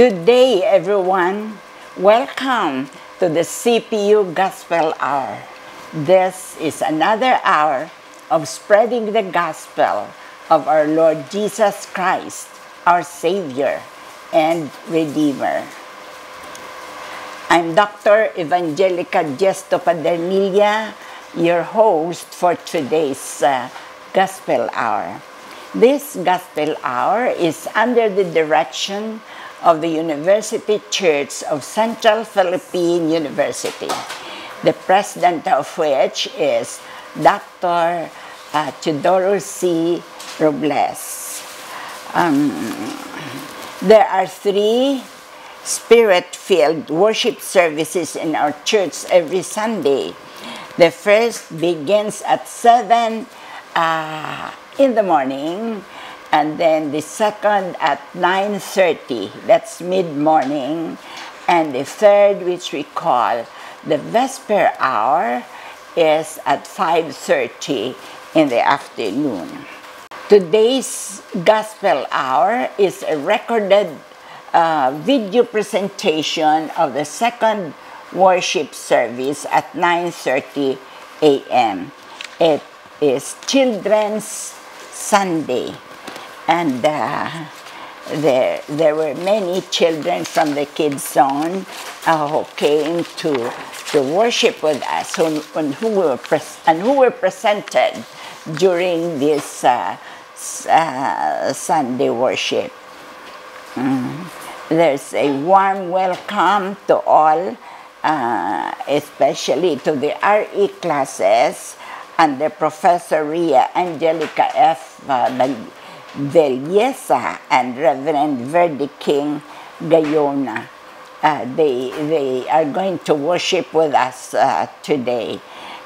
Good day, everyone. Welcome to the CPU Gospel Hour. This is another hour of spreading the gospel of our Lord Jesus Christ, our Savior and Redeemer. I'm Dr. Evangelica Gesto Padernilla, your host for today's uh, Gospel Hour. This Gospel Hour is under the direction of the University Church of Central Philippine University, the president of which is Dr. Uh, Teodoro C. Robles. Um, there are three spirit filled worship services in our church every Sunday. The first begins at 7 uh, in the morning and then the second at 9.30 that's mid-morning. And the third which we call the vesper hour is at 5.30 in the afternoon. Today's gospel hour is a recorded uh, video presentation of the second worship service at 9.30 a.m it is children's sunday and uh, there, there were many children from the kids zone uh, who came to, to worship with us who, and, who were and who were presented during this uh, uh Sunday worship. Mm. There's a warm welcome to all, uh, especially to the RE classes under Professor Ria Angelica F. Uh, and Reverend Verdi King Gayona. Uh, they, they are going to worship with us uh, today.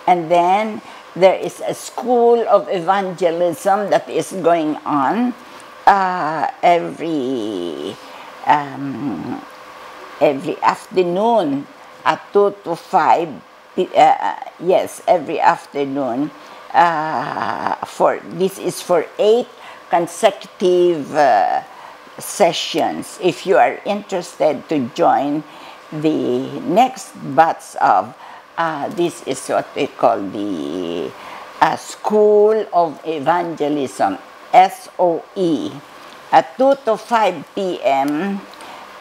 And then there is a school of evangelism that is going on uh, every, um, every afternoon at 2 to 5. Uh, yes, every afternoon. Uh, for this is for eight consecutive uh, sessions if you are interested to join the next batch of uh, this is what we call the uh, School of Evangelism SOE at 2 to 5 p.m.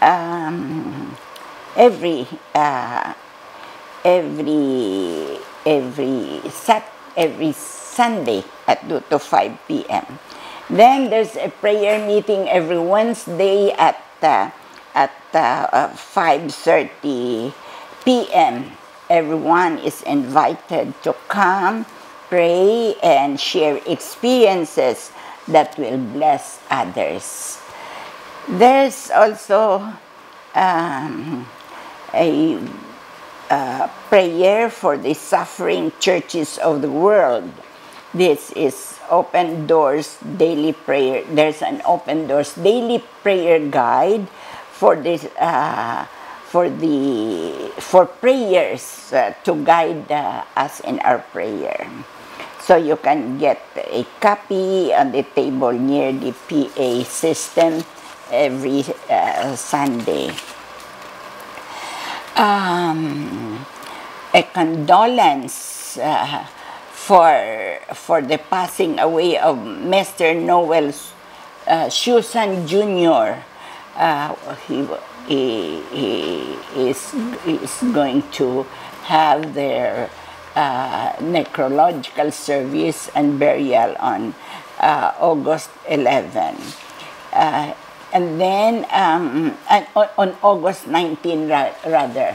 Um, every uh, every every sat every Sunday at 2 to 5 p.m. Then there's a prayer meeting every Wednesday at uh, at uh, 5:30 p.m. Everyone is invited to come, pray, and share experiences that will bless others. There's also um, a uh, prayer for the suffering churches of the world. This is Open Doors Daily Prayer. There's an Open Doors Daily Prayer Guide for this uh, for the for prayers uh, to guide uh, us in our prayer. So you can get a copy on the table near the PA system every uh, Sunday. Um, a condolence uh, for for the passing away of Mr. Noel uh, Jr. Uh, he, he, he is, is going to have their uh, necrological service and burial on uh, August 11. Uh, and then um, on, on August 19 ra rather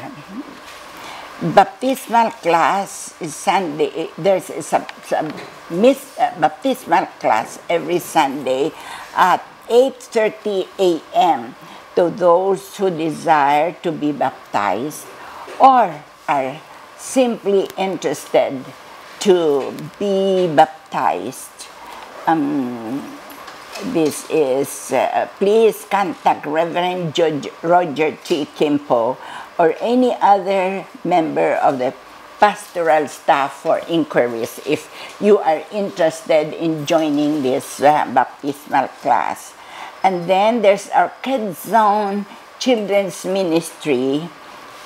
baptismal class is Sunday. There's a, miss, uh, baptismal class every Sunday at 8.30 a.m. to those who desire to be baptized or are simply interested to be baptized. Um, this is, uh, please contact Reverend George, Roger T. Kimpo or any other member of the pastoral staff for inquiries if you are interested in joining this uh, baptismal class. And then there's our Kids Zone children's ministry,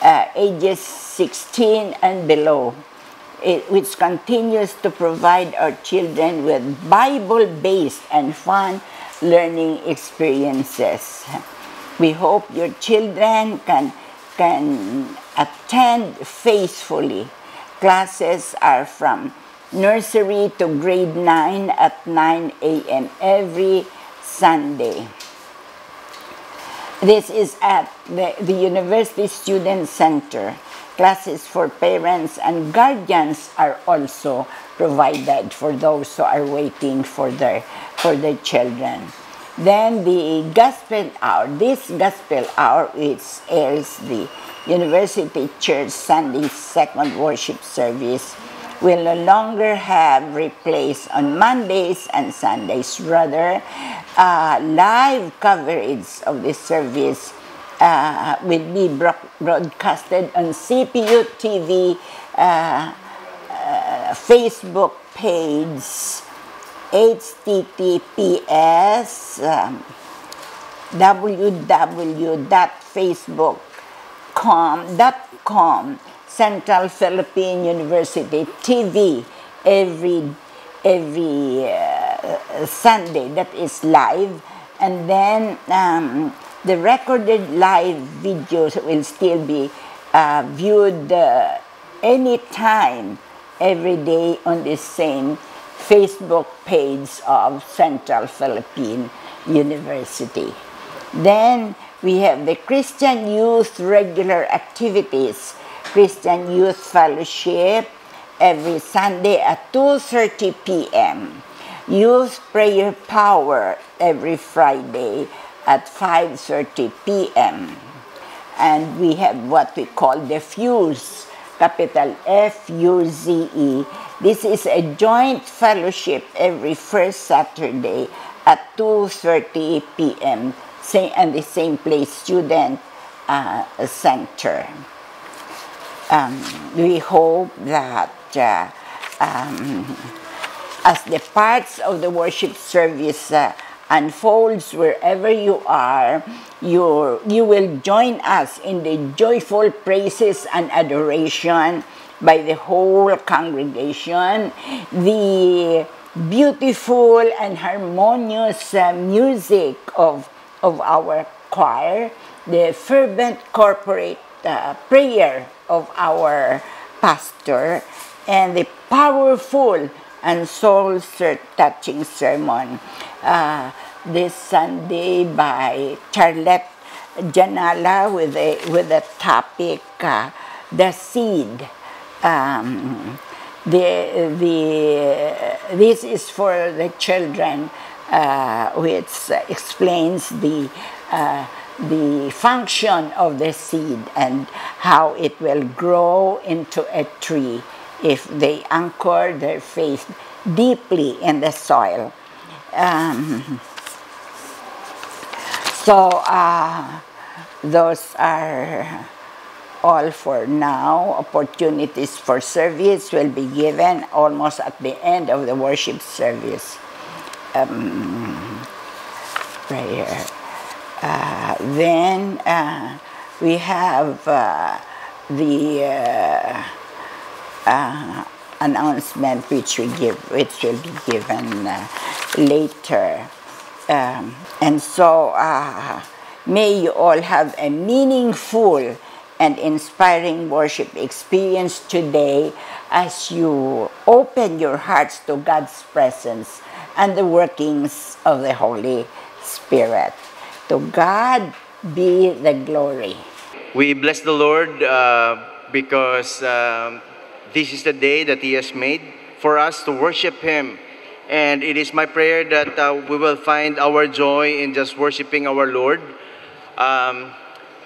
uh, ages 16 and below, it, which continues to provide our children with Bible based and fun learning experiences. We hope your children can, can attend faithfully. Classes are from nursery to grade 9 at 9 a.m. every Sunday. This is at the, the University Student Center. Classes for parents and guardians are also provided for those who are waiting for their, for their children. Then the gospel hour, this gospel hour is airs the University Church Sunday second worship service will no longer have replaced on Mondays and Sundays. Rather, uh, live coverage of the service uh, will be broadcasted on CPU TV, uh, uh, Facebook page, https um, www.facebook.com Central Philippine University TV every every uh, Sunday that is live. And then um, the recorded live videos will still be uh, viewed uh, anytime every day on the same Facebook page of Central Philippine University. Then we have the Christian Youth regular activities Christian Youth Fellowship every Sunday at 2.30 p.m. Youth Prayer Power every Friday at 5.30 p.m. And we have what we call the Fuse, capital F-U-Z-E. This is a joint fellowship every first Saturday at 2.30 p.m. and the same place, Student uh, Center um, we hope that uh, um, as the parts of the worship service uh, unfolds wherever you are, you, you will join us in the joyful praises and adoration by the whole congregation. The beautiful and harmonious uh, music of, of our choir, the fervent corporate uh, prayer of our pastor and the powerful and soul-touching sermon uh, this Sunday by Charlett Dianala with a with a topic uh, the seed. Um, the the this is for the children, uh, which explains the uh, the function of the seed and how it will grow into a tree if they anchor their faith deeply in the soil. Um, so uh, those are all for now. Opportunities for service will be given almost at the end of the worship service. Um, prayer. Uh, then uh, we have uh, the announcement which we give, which will be given later. Um, and so may you all have a meaningful and inspiring worship experience today as you open your hearts to God's presence and the workings of the Holy Spirit. To God be the glory. We bless the Lord uh, because um, this is the day that He has made for us to worship Him. And it is my prayer that uh, we will find our joy in just worshiping our Lord. Um,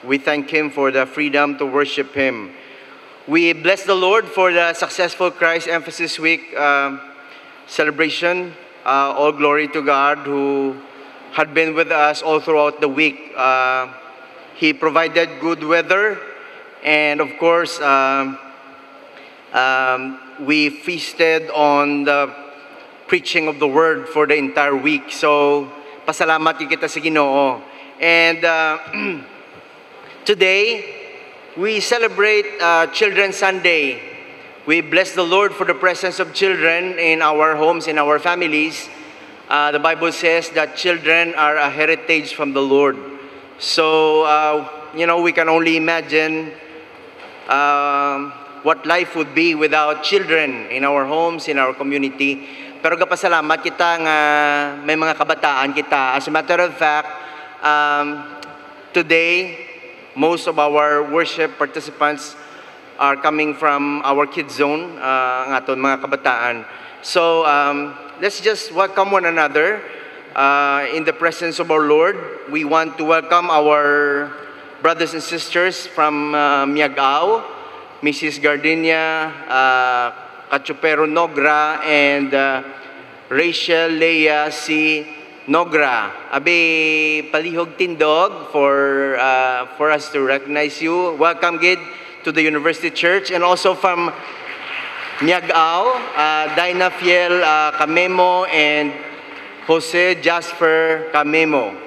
we thank Him for the freedom to worship Him. We bless the Lord for the successful Christ Emphasis Week uh, celebration. Uh, all glory to God who had been with us all throughout the week. Uh, he provided good weather, and of course, um, we feasted on the preaching of the word for the entire week. So, pasalamat kita sa Ginoo. And uh, Today, we celebrate uh, Children's Sunday. We bless the Lord for the presence of children in our homes, in our families. Uh, the Bible says that children are a heritage from the Lord. So, uh, you know, we can only imagine um, what life would be without children in our homes, in our community. Pero gapasalamat kita nga may mga kabataan kita. As a matter of fact, um, today, most of our worship participants are coming from our kids zone, uh, ang aton mga kabataan. So, um, let's just welcome one another uh, in the presence of our Lord. We want to welcome our brothers and sisters from uh, Miagao, Mrs. Gardenia, uh, Cachupero Nogra, and uh, Rachel Leia C. Nogra. Abi palihog tindog for, uh, for us to recognize you. Welcome, Gid, to the University Church, and also from Miagao, uh, Fiel uh, Kamemo, and Jose Jasper Kamemo.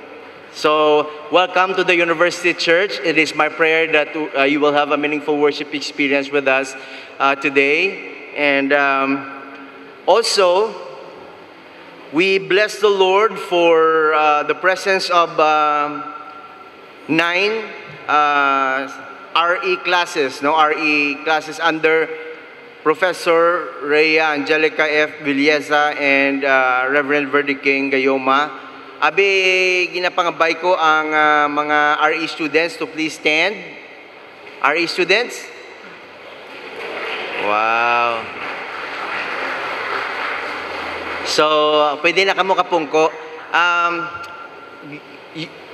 So, welcome to the University Church. It is my prayer that uh, you will have a meaningful worship experience with us uh, today. And um, also, we bless the Lord for uh, the presence of um, nine uh, RE classes, no RE classes under Professor Rhea Angelica F. Villeza and uh, Reverend Verdi King Gayoma. Abi, ginapangabay ko ang uh, mga RE students to please stand. RE students? Wow. So, pwede na kamo kapungko. Um,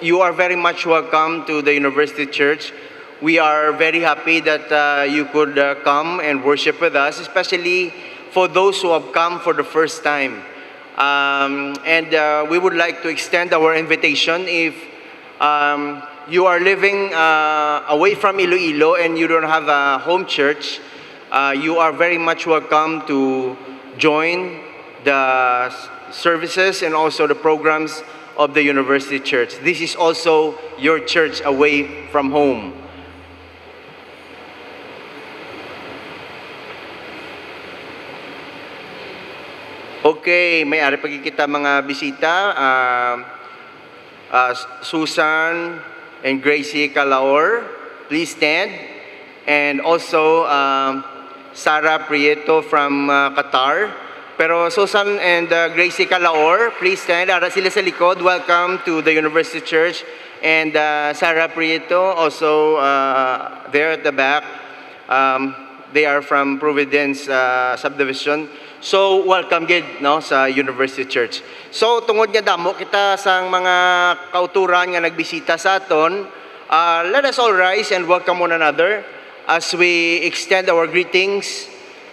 you are very much welcome to the University Church. We are very happy that uh, you could uh, come and worship with us, especially for those who have come for the first time. Um, and uh, we would like to extend our invitation if um, you are living uh, away from Iloilo and you don't have a home church, uh, you are very much welcome to join the services and also the programs of the University Church. This is also your church away from home. Okay, may ari kita mga bisita. Um, uh, Susan and Gracie Calaor, please stand. And also um, Sarah Prieto from uh, Qatar. Pero Susan and uh, Gracie Calaor, please stand. Ara sila sa likod. Welcome to the University Church. And uh, Sarah Prieto, also uh, there at the back. Um, they are from Providence uh, Subdivision. So, welcome gid no sa University Church. So, tungod nga damo kita sang mga kauturan nga nagbisita sa aton, uh, let us all rise and welcome one another as we extend our greetings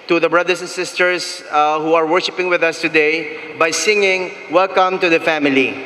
to the brothers and sisters uh, who are worshiping with us today by singing Welcome to the Family.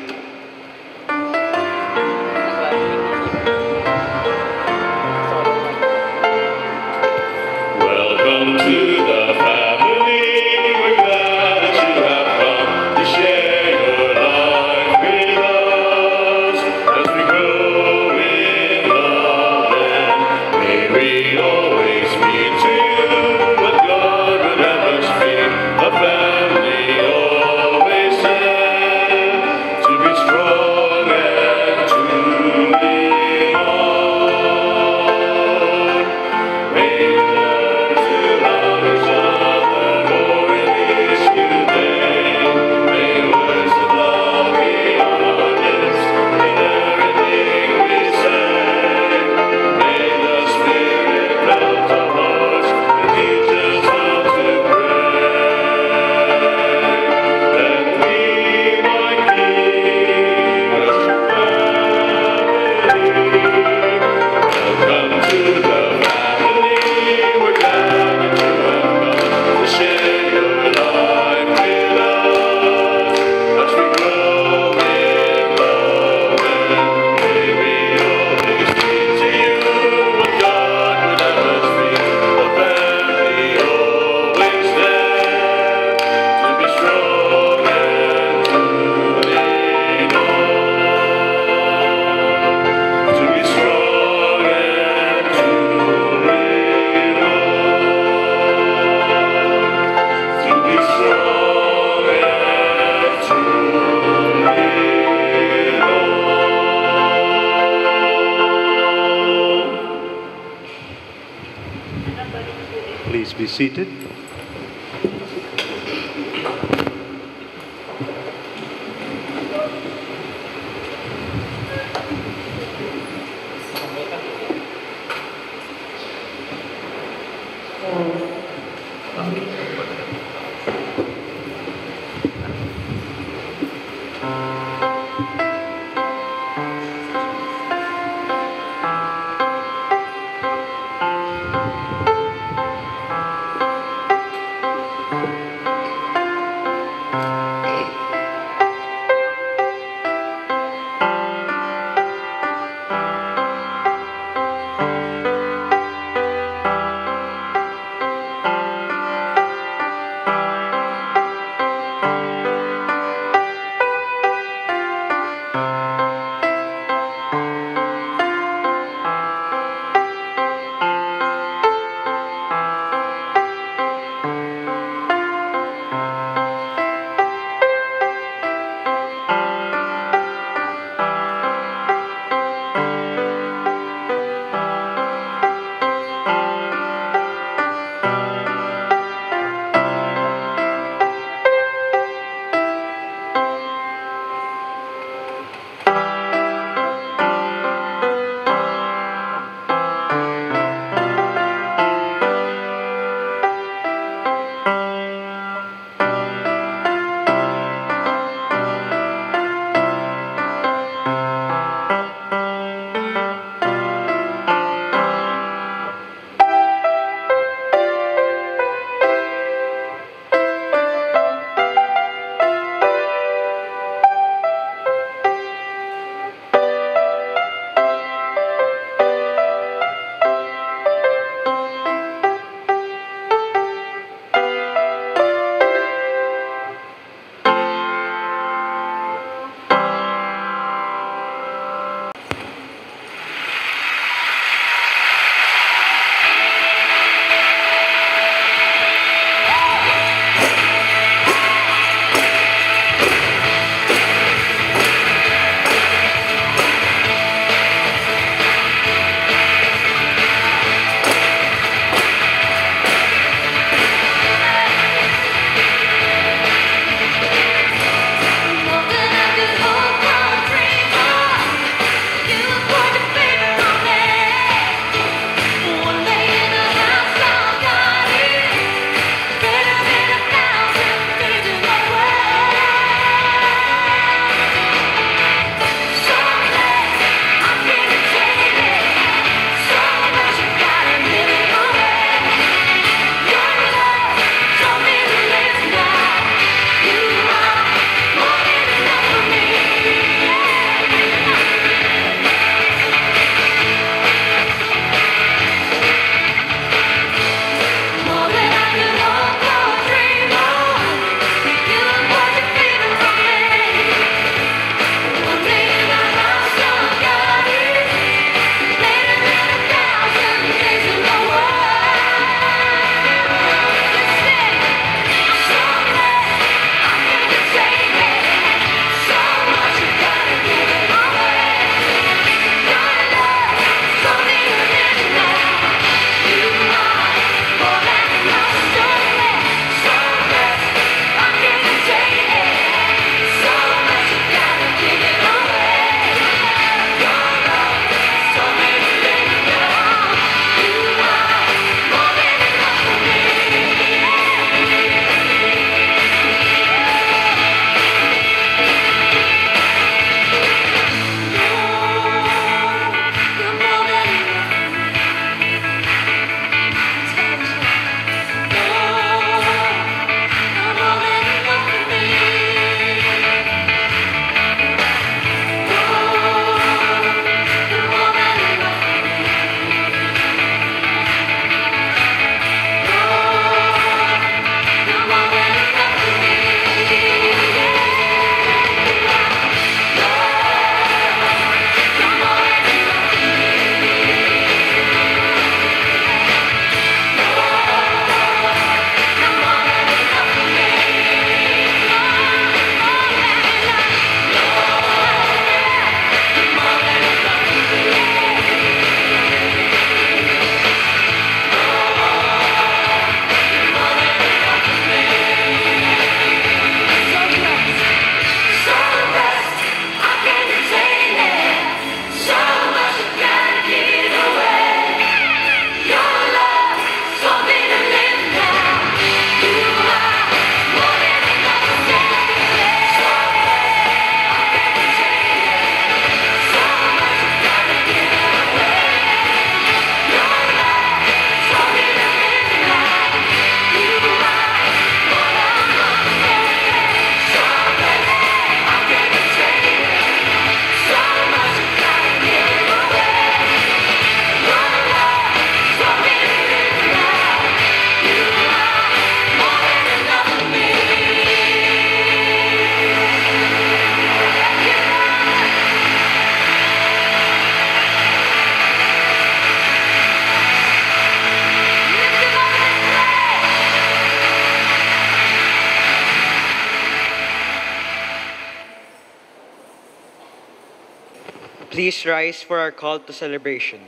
Rise for our call to celebration.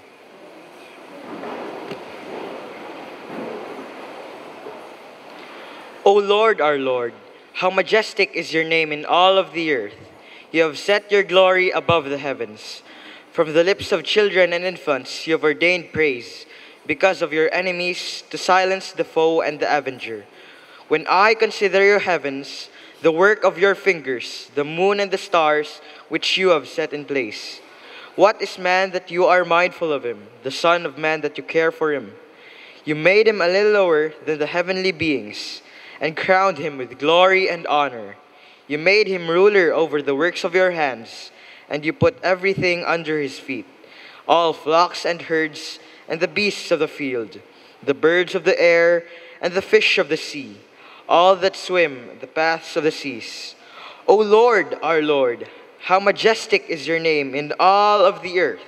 O Lord, our Lord, how majestic is your name in all of the earth. You have set your glory above the heavens. From the lips of children and infants you have ordained praise, because of your enemies to silence the foe and the avenger. When I consider your heavens, the work of your fingers, the moon and the stars which you have set in place. What is man that you are mindful of him, the Son of Man that you care for him? You made him a little lower than the heavenly beings, and crowned him with glory and honor. You made him ruler over the works of your hands, and you put everything under his feet all flocks and herds, and the beasts of the field, the birds of the air, and the fish of the sea, all that swim the paths of the seas. O Lord, our Lord, how majestic is your name in all of the earth.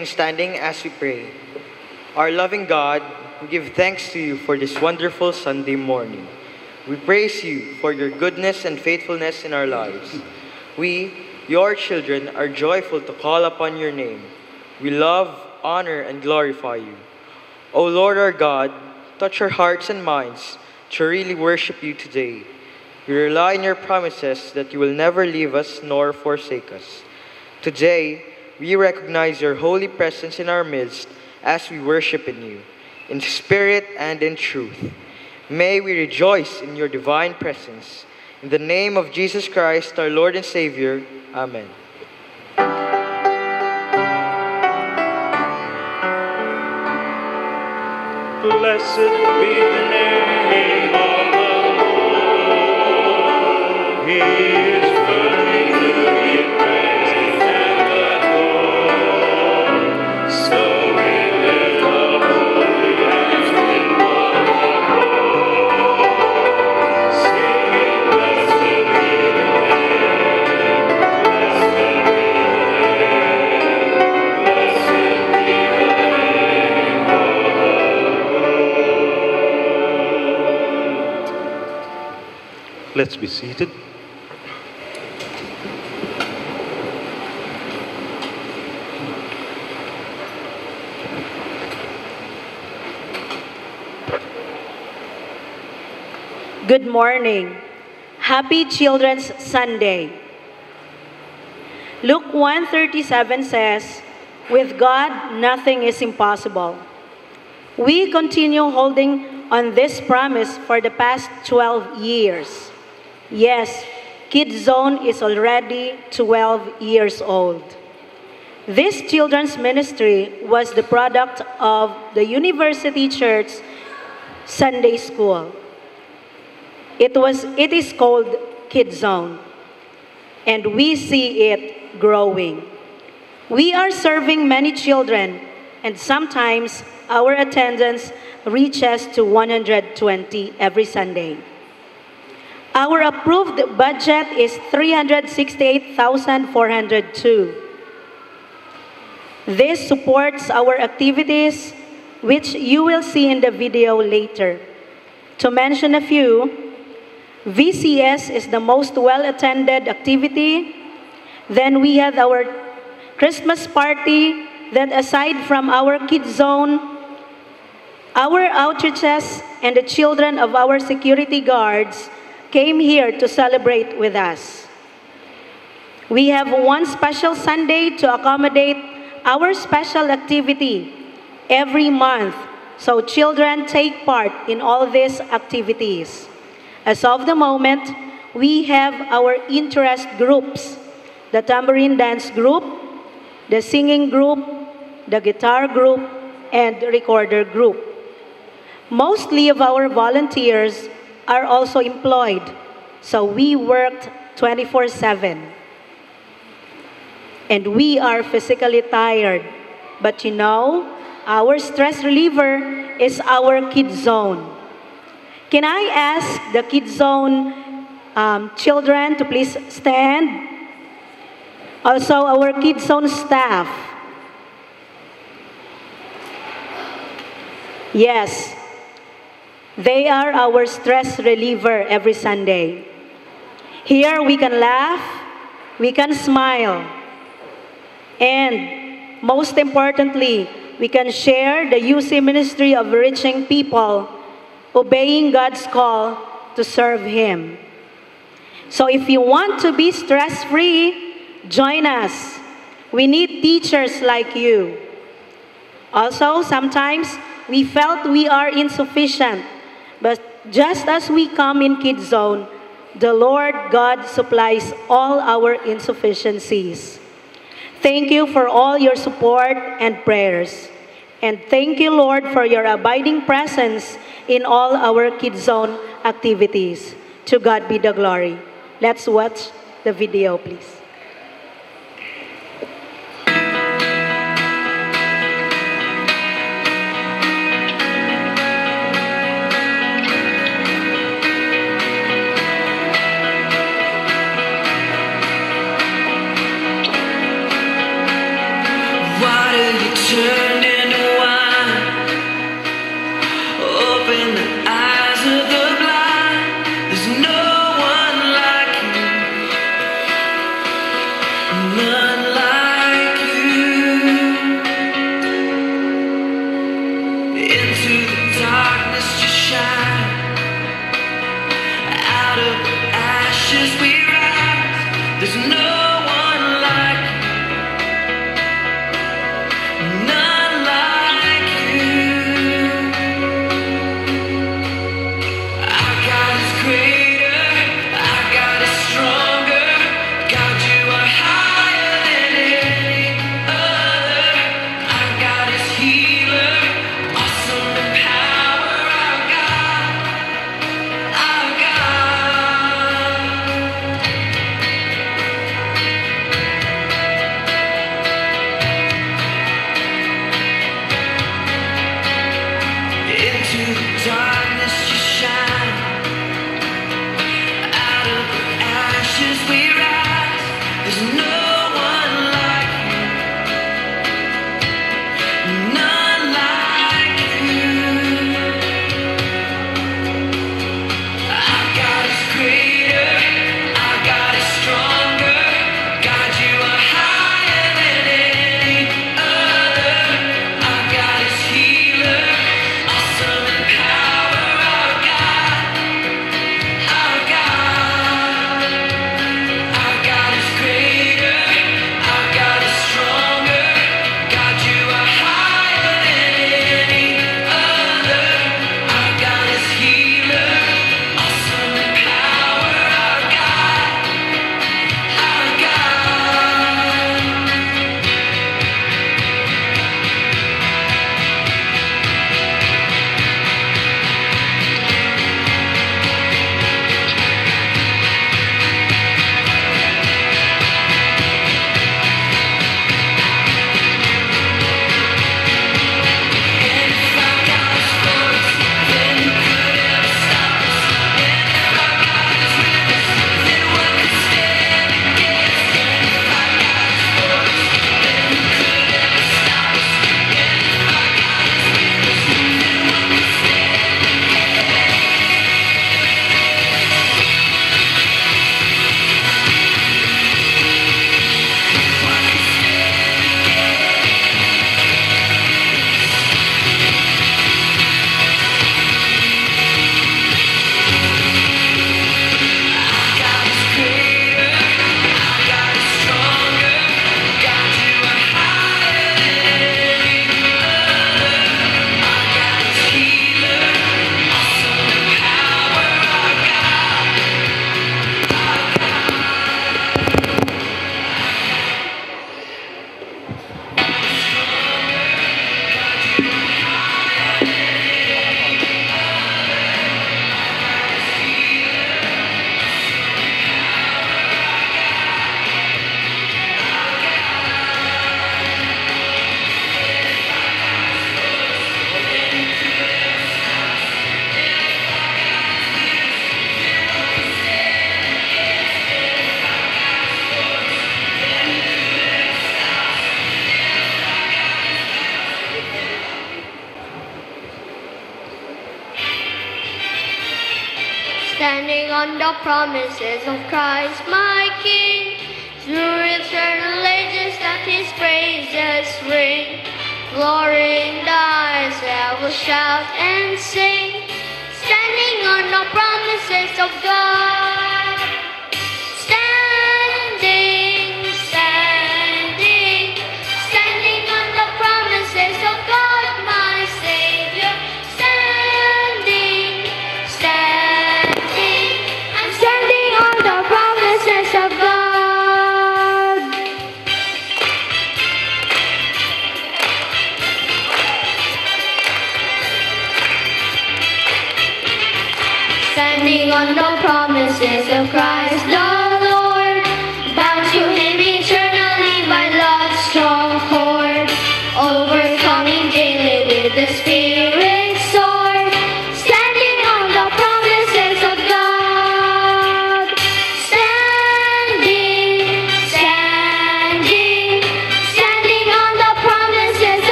Remain standing as we pray. Our loving God, we give thanks to you for this wonderful Sunday morning. We praise you for your goodness and faithfulness in our lives. We, your children, are joyful to call upon your name. We love, honor, and glorify you. O Lord our God, touch our hearts and minds to really worship you today. We rely on your promises that you will never leave us nor forsake us. Today, we recognize your holy presence in our midst as we worship in you, in spirit and in truth. May we rejoice in your divine presence. In the name of Jesus Christ, our Lord and Savior. Amen. Blessed be the name of the Lord. He Let's be seated. Good morning. Happy Children's Sunday. Luke 137 says, With God, nothing is impossible. We continue holding on this promise for the past 12 years. Yes, Kid Zone is already 12 years old. This children's ministry was the product of the University Church Sunday School. It was it is called Kid Zone. And we see it growing. We are serving many children and sometimes our attendance reaches to 120 every Sunday. Our approved budget is 368,402. This supports our activities which you will see in the video later. To mention a few, VCS is the most well-attended activity. Then we had our Christmas party that aside from our kids zone, our outreaches and the children of our security guards came here to celebrate with us. We have one special Sunday to accommodate our special activity every month so children take part in all these activities. As of the moment, we have our interest groups the tambourine dance group, the singing group, the guitar group, and recorder group. Mostly of our volunteers are also employed, so we worked 24 7. And we are physically tired, but you know, our stress reliever is our kid zone. Can I ask the kid zone um, children to please stand? Also, our kid zone staff. Yes, they are our stress reliever every Sunday. Here we can laugh, we can smile, and most importantly, we can share the UC ministry of reaching people, obeying God's call to serve Him. So if you want to be stress free, join us. We need teachers like you. Also, sometimes we felt we are insufficient, but just as we come in Kids Zone, the Lord God supplies all our insufficiencies. Thank you for all your support and prayers. And thank you, Lord, for your abiding presence in all our Kids Zone activities. To God be the glory. Let's watch the video, please.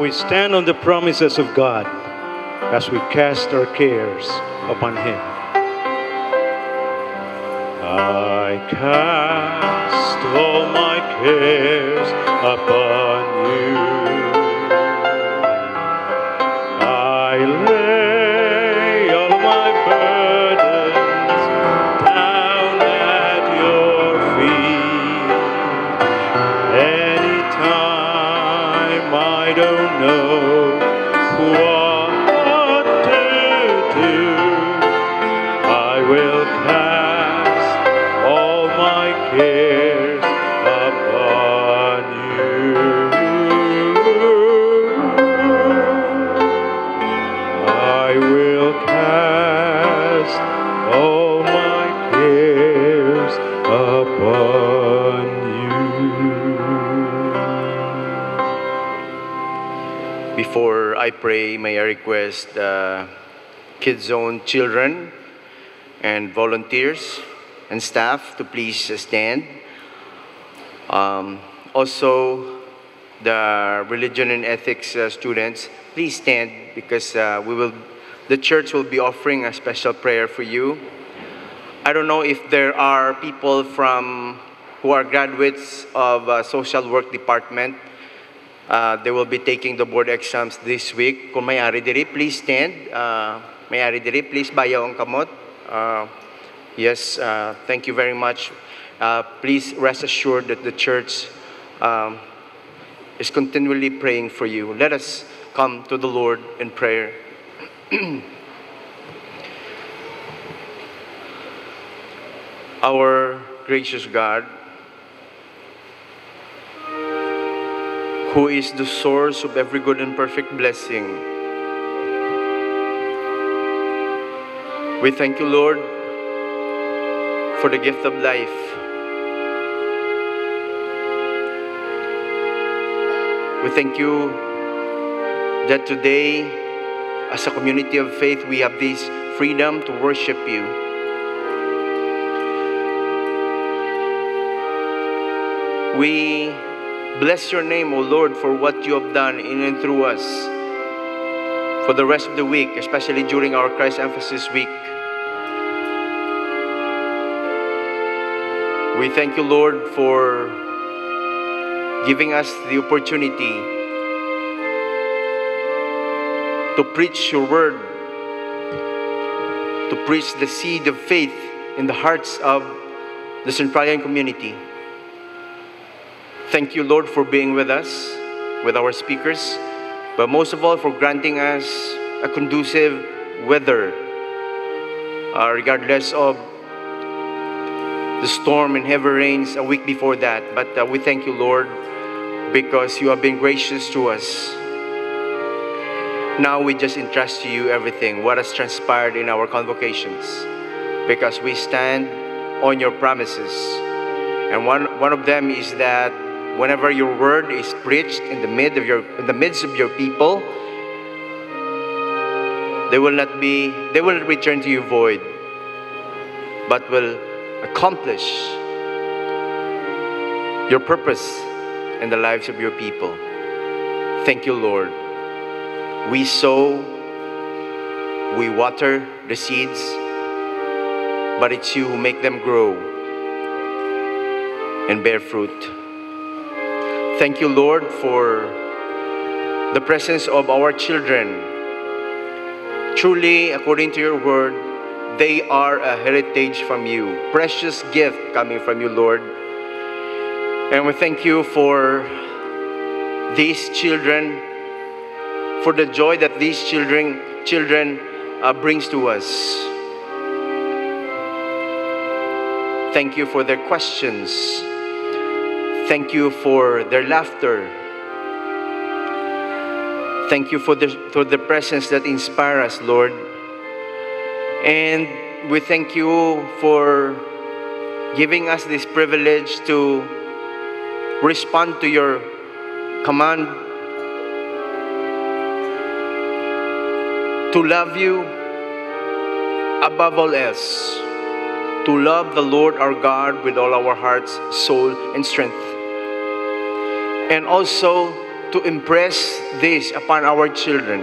We stand on the promises of God as we cast our cares upon Him. I cast all my cares upon you. I pray, may I request uh, Kids Zone children and volunteers and staff to please stand. Um, also, the religion and ethics uh, students, please stand because uh, we will, the church will be offering a special prayer for you. I don't know if there are people from who are graduates of uh, social work department. Uh, they will be taking the board exams this week. Kung may-ari diri, please stand. Uh, may-ari diri, please bayaw ang kamot. Uh, yes, uh, thank you very much. Uh, please rest assured that the church um, is continually praying for you. Let us come to the Lord in prayer. Our gracious God, who is the source of every good and perfect blessing, we thank you, Lord, for the gift of life. We thank you that today, as a community of faith, we have this freedom to worship you. We bless your name, O Lord, for what you have done in and through us for the rest of the week, especially during our Christ Emphasis Week. We thank you, Lord, for giving us the opportunity to preach your word, to preach the seed of faith in the hearts of the Centralian community. Thank you, Lord, for being with us, with our speakers, but most of all for granting us a conducive weather, uh, regardless of the storm and heavy rains a week before that. But uh, we thank you, Lord, because you have been gracious to us. Now we just entrust to you everything, what has transpired in our convocations, because we stand on your promises. And one, one of them is that whenever your word is preached in the of your in the midst of your people, they will not be they will return to you void, but will accomplish your purpose in the lives of your people. Thank you, Lord. We sow, we water the seeds, but it's you who make them grow and bear fruit. Thank you, Lord, for the presence of our children. Truly, according to your word, they are a heritage from you, precious gift coming from you, Lord. And we thank you for these children, for the joy that these children children uh, brings to us. Thank you for their questions. Thank you for their laughter. Thank you for the, for the presence that inspire us, Lord. And we thank you for giving us this privilege to respond to your command to love you above all else, to love the Lord our God with all our hearts, soul, and strength, and also to impress this upon our children.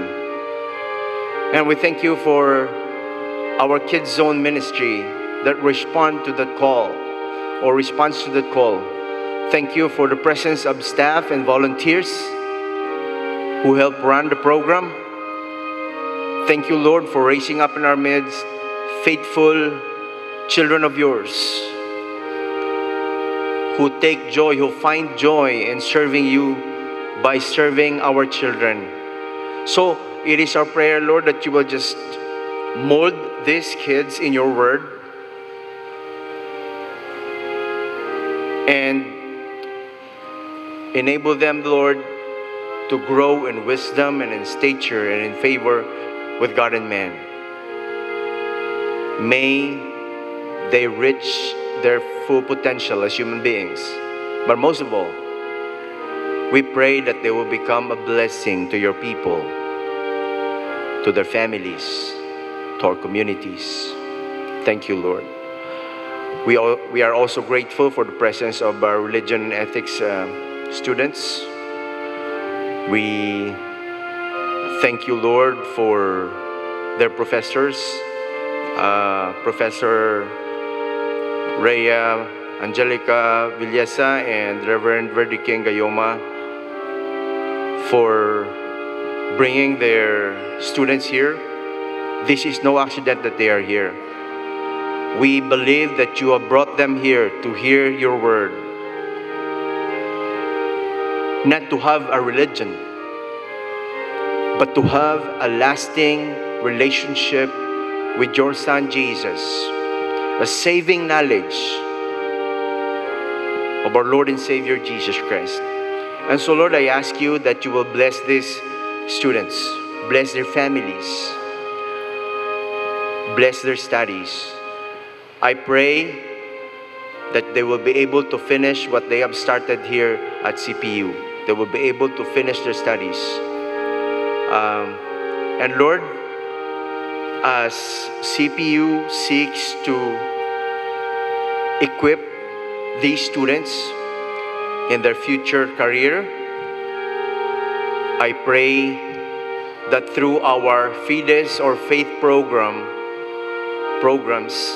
And we thank you for our Kids Zone ministry that respond to that call or responds to that call. Thank you for the presence of staff and volunteers who help run the program. Thank you, Lord, for raising up in our midst faithful children of yours who take joy, who find joy in serving you by serving our children. So it is our prayer, Lord, that you will just mold these kids in your word and enable them, Lord, to grow in wisdom and in stature and in favor with God and man. May they reach their full potential as human beings. But most of all, we pray that they will become a blessing to your people, to their families, to our communities. Thank you, Lord. We, all, we are also grateful for the presence of our religion and ethics uh, students. We thank you, Lord, for their professors, uh, Professor Rhea Angelica Villesa and Reverend Verdi King Gayoma for bringing their students here. This is no accident that they are here. We believe that you have brought them here to hear your word, not to have a religion, but to have a lasting relationship with your Son Jesus, a saving knowledge of our Lord and Savior Jesus Christ. And so, Lord, I ask you that you will bless these students, bless their families, bless their studies. I pray that they will be able to finish what they have started here at CPU. They will be able to finish their studies. Um, and Lord, as CPU seeks to equip these students in their future career, I pray that through our FIDES or faith program programs,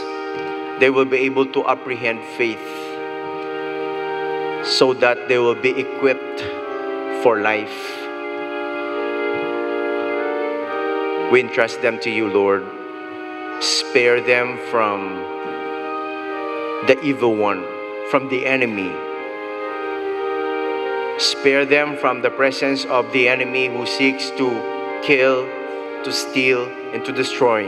they will be able to apprehend faith so that they will be equipped for life. We entrust them to you, Lord. Spare them from the evil one, from the enemy. Spare them from the presence of the enemy who seeks to kill, to steal, and to destroy.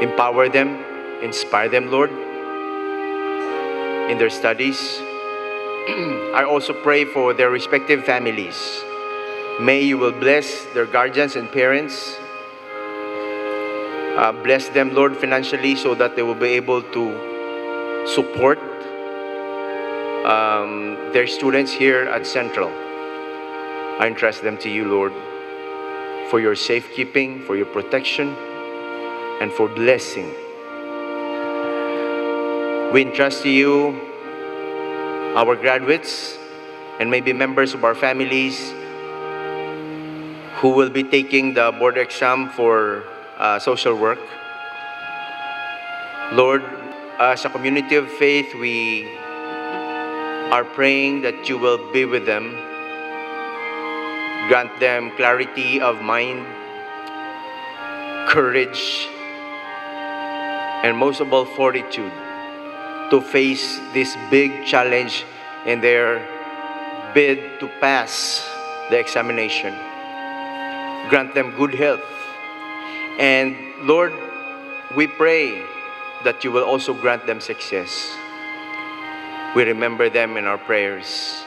Empower them, inspire them, Lord, in their studies. I also pray for their respective families. May you will bless their guardians and parents. Uh, bless them, Lord, financially so that they will be able to support um, their students here at Central. I entrust them to you, Lord, for your safekeeping, for your protection, and for blessing. We entrust to you our graduates and maybe members of our families who will be taking the board exam for uh, social work. Lord, as a community of faith, we are praying that you will be with them, grant them clarity of mind, courage, and most of all, fortitude to face this big challenge in their bid to pass the examination. Grant them good health. And Lord, we pray that you will also grant them success. We remember them in our prayers.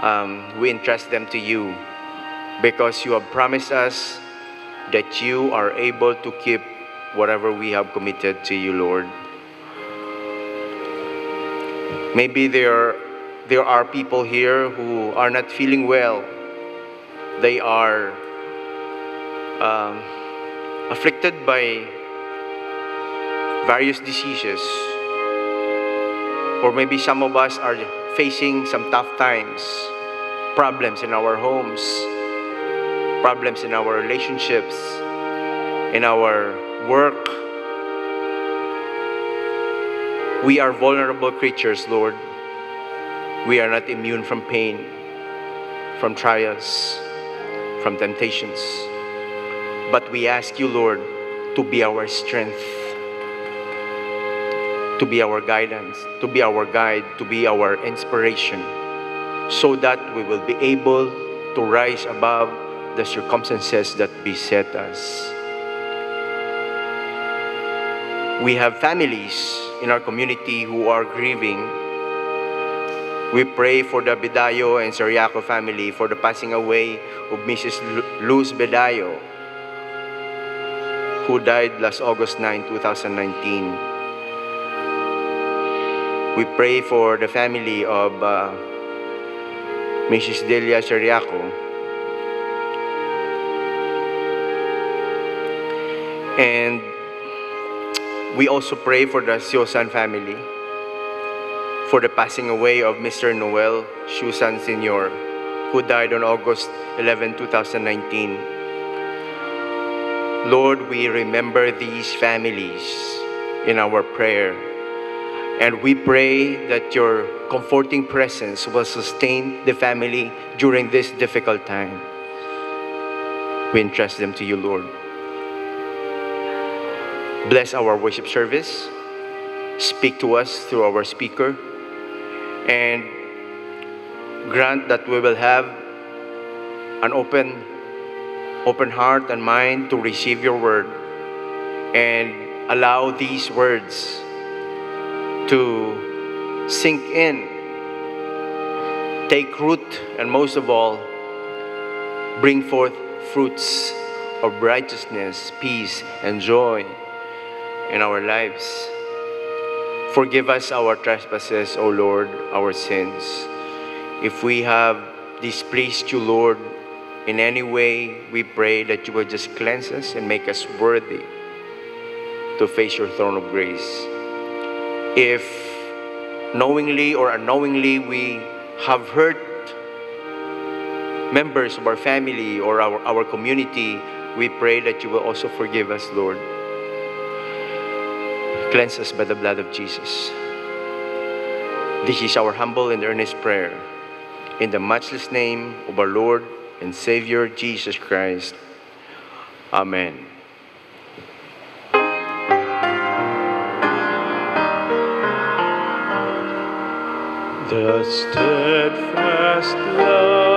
Um, we entrust them to you because you have promised us that you are able to keep whatever we have committed to you, Lord. Maybe there, there are people here who are not feeling well. They are um, afflicted by various diseases. Or maybe some of us are facing some tough times, problems in our homes, problems in our relationships, in our work. We are vulnerable creatures, Lord. We are not immune from pain, from trials, from temptations. But we ask you, Lord, to be our strength, to be our guidance, to be our guide, to be our inspiration, so that we will be able to rise above the circumstances that beset us. We have families in our community who are grieving. We pray for the Bedayo and Soriaco family for the passing away of Mrs. Luz Bedayo, who died last August 9, 2019. We pray for the family of uh, Mrs. Delia Soriaco. And we also pray for the Siosan family, for the passing away of Mr. Noel Shusan Sr., who died on August 11, 2019. Lord, we remember these families in our prayer. And we pray that your comforting presence will sustain the family during this difficult time. We entrust them to you, Lord. Bless our worship service. Speak to us through our speaker. And grant that we will have an open open heart and mind to receive your word and allow these words to sink in, take root, and most of all, bring forth fruits of righteousness, peace, and joy in our lives. Forgive us our trespasses, O Lord, our sins. If we have displeased you, Lord, in any way, we pray that you will just cleanse us and make us worthy to face your throne of grace. If knowingly or unknowingly we have hurt members of our family or our, our community, we pray that you will also forgive us, Lord. Cleanse us by the blood of Jesus. This is our humble and earnest prayer. In the matchless name of our Lord and Savior Jesus Christ. Amen. The steadfast love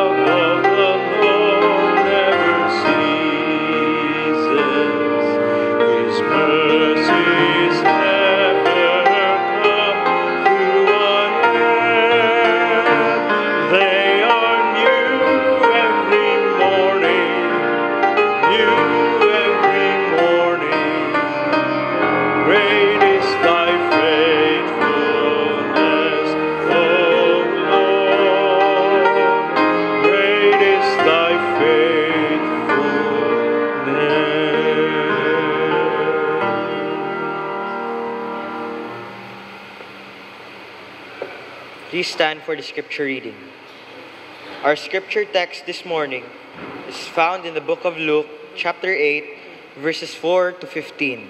for the scripture reading. Our scripture text this morning is found in the book of Luke, chapter 8, verses 4 to 15.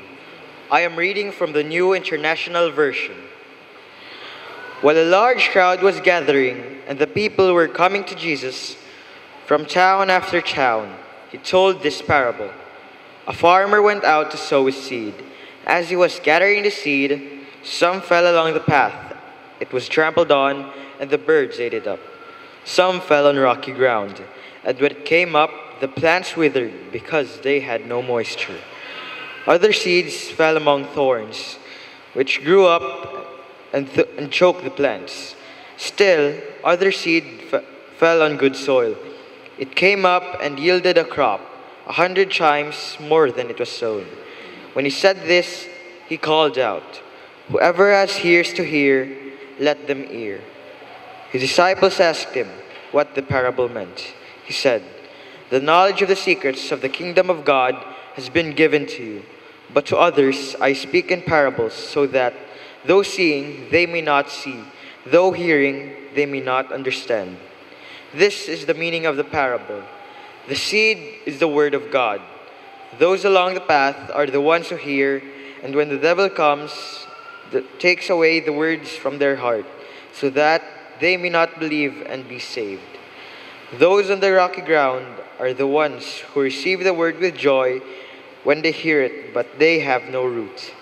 I am reading from the New International Version. While a large crowd was gathering and the people were coming to Jesus from town after town, he told this parable. A farmer went out to sow his seed. As he was scattering the seed, some fell along the path. It was trampled on, and the birds ate it up. Some fell on rocky ground, and when it came up, the plants withered because they had no moisture. Other seeds fell among thorns, which grew up and, and choked the plants. Still, other seed fell on good soil. It came up and yielded a crop, a hundred times more than it was sown. When he said this, he called out, Whoever has ears to hear, let them hear. His disciples asked him what the parable meant. He said, The knowledge of the secrets of the kingdom of God has been given to you, but to others I speak in parables, so that though seeing they may not see, though hearing they may not understand. This is the meaning of the parable. The seed is the word of God. Those along the path are the ones who hear, and when the devil comes, the, takes away the words from their heart, so that they may not believe and be saved. Those on the rocky ground are the ones who receive the word with joy when they hear it, but they have no root.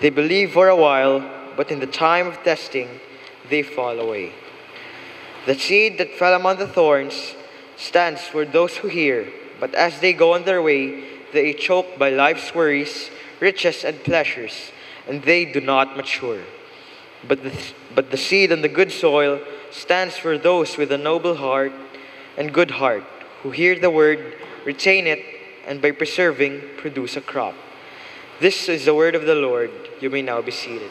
They believe for a while, but in the time of testing, they fall away. The seed that fell among the thorns stands for those who hear, but as they go on their way, they are choked by life's worries, riches, and pleasures, and they do not mature. But the, but the seed on the good soil stands for those with a noble heart and good heart, who hear the word, retain it, and by preserving, produce a crop. This is the word of the Lord. You may now be seated.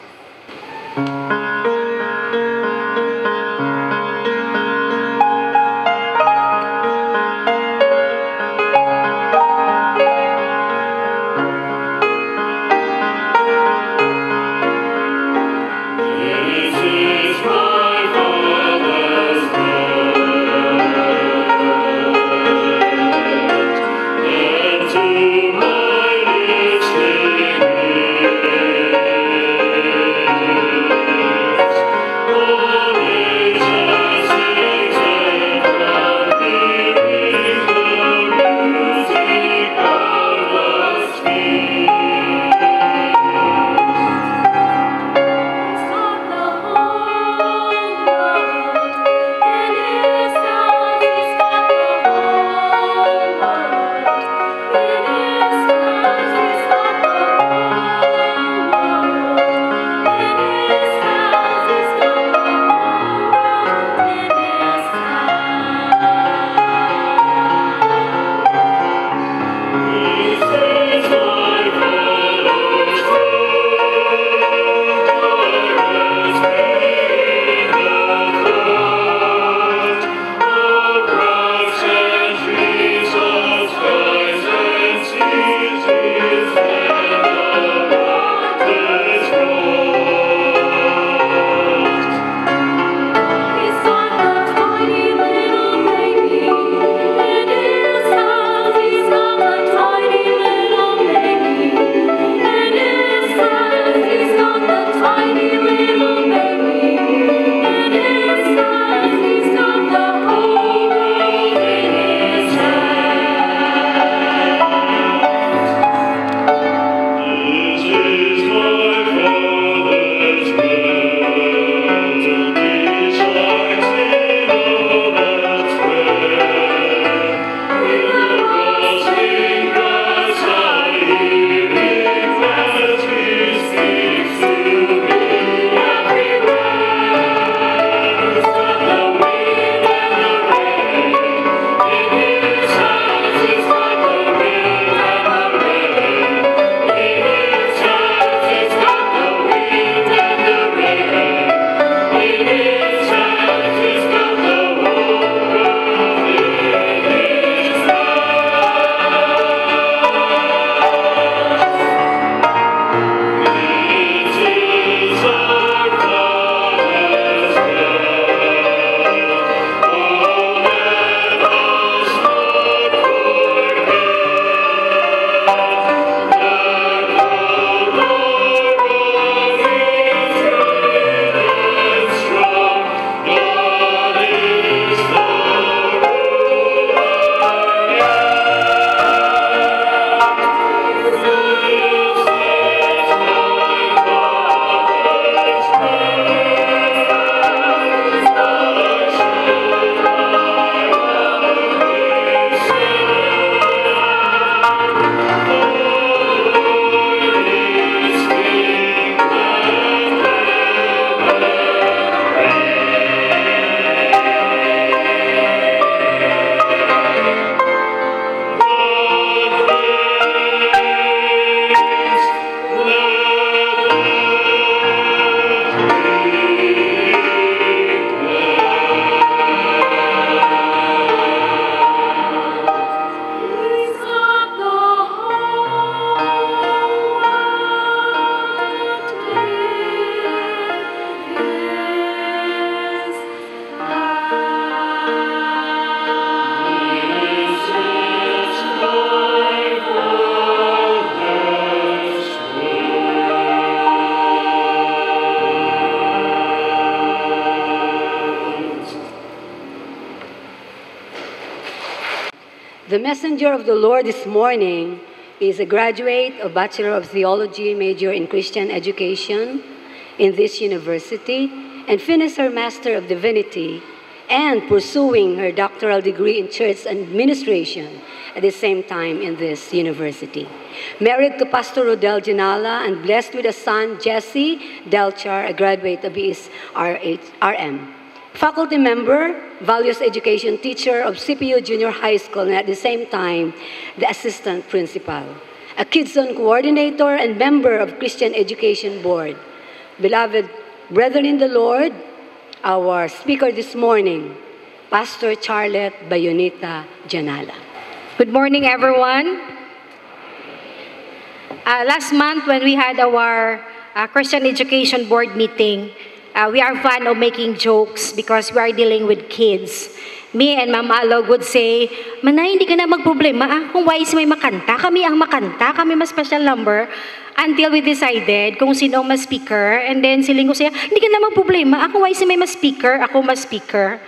Messenger of the Lord this morning is a graduate of Bachelor of Theology major in Christian Education in this university and finished her Master of Divinity and pursuing her doctoral degree in church administration at the same time in this university. Married to Pastor Rodel Dianala and blessed with a son, Jesse Delchar, a graduate of his RH RM. Faculty member, values education teacher of CPU Junior High School, and at the same time, the assistant principal. A Kids Zone coordinator and member of Christian Education Board. Beloved brethren in the Lord, our speaker this morning, Pastor Charlett Bayonita Dianala. Good morning, everyone. Uh, last month, when we had our uh, Christian Education Board meeting, uh, we are fond of making jokes because we are dealing with kids. Me and Ma'am Alog would say, Manay, hindi ka na magproblema. Ah, kung wise may makanta, kami ang makanta, kami mas special number. Until we decided kung sino ang mas speaker. And then siling ko siya, hindi ka na magproblema. Ako wise may mas speaker, ako mas speaker.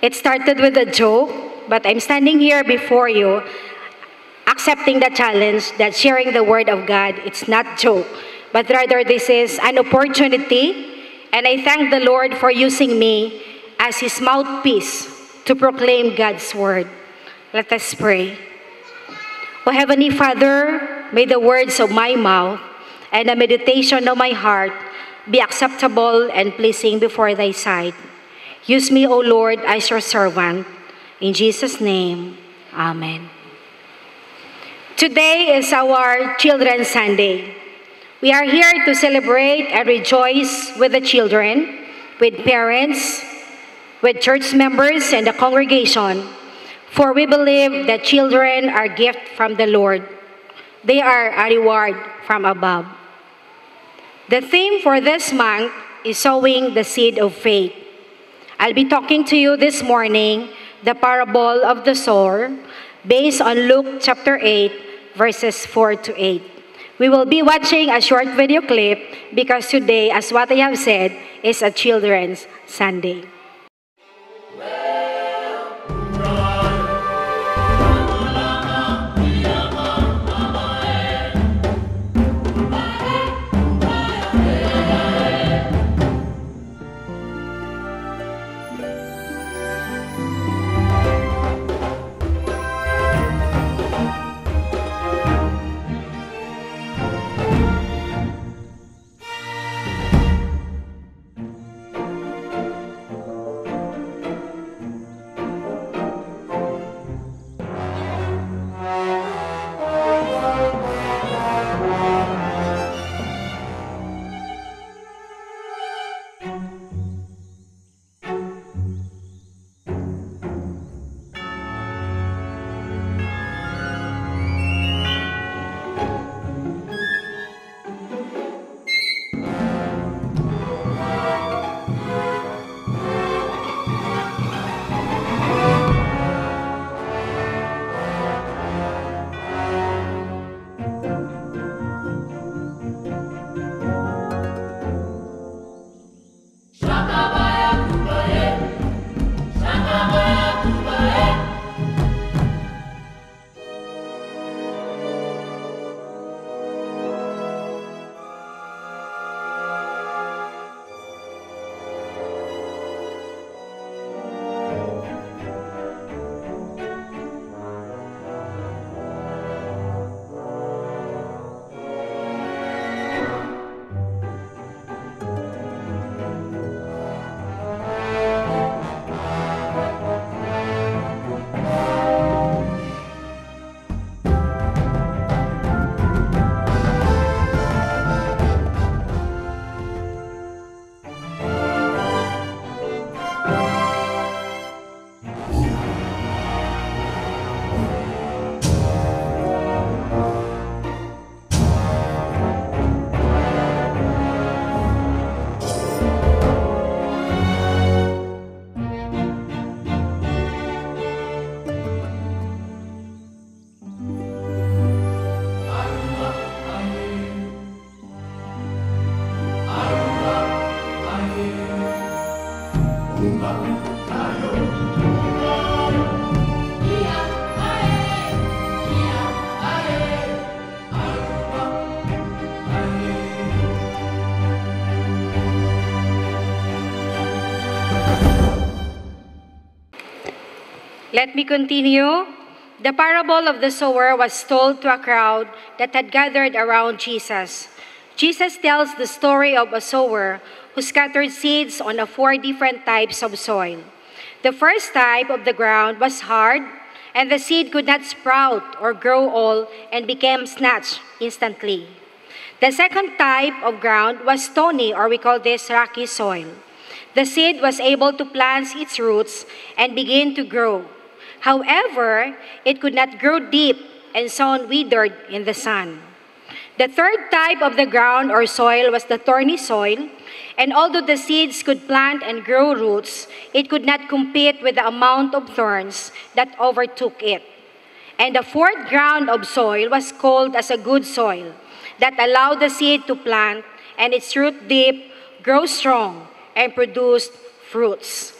It started with a joke, but I'm standing here before you accepting the challenge that sharing the word of God, it's not joke, but rather this is an opportunity. And I thank the Lord for using me as his mouthpiece to proclaim God's word. Let us pray. O Heavenly Father, may the words of my mouth and the meditation of my heart be acceptable and pleasing before thy sight. Use me, O Lord, as your servant. In Jesus' name, Amen. Today is our Children's Sunday. We are here to celebrate and rejoice with the children, with parents, with church members and the congregation, for we believe that children are a gift from the Lord. They are a reward from above. The theme for this month is sowing the seed of faith. I'll be talking to you this morning the parable of the sower based on Luke chapter 8 verses 4 to 8. We will be watching a short video clip because today, as what I have said, is a Children's Sunday. Let me continue. The parable of the sower was told to a crowd that had gathered around Jesus. Jesus tells the story of a sower who scattered seeds on four different types of soil. The first type of the ground was hard, and the seed could not sprout or grow all and became snatched instantly. The second type of ground was stony, or we call this rocky soil. The seed was able to plant its roots and begin to grow. However, it could not grow deep and soon withered in the sun. The third type of the ground or soil was the thorny soil, and although the seeds could plant and grow roots, it could not compete with the amount of thorns that overtook it. And the fourth ground of soil was called as a good soil that allowed the seed to plant and its root deep, grow strong, and produce fruits.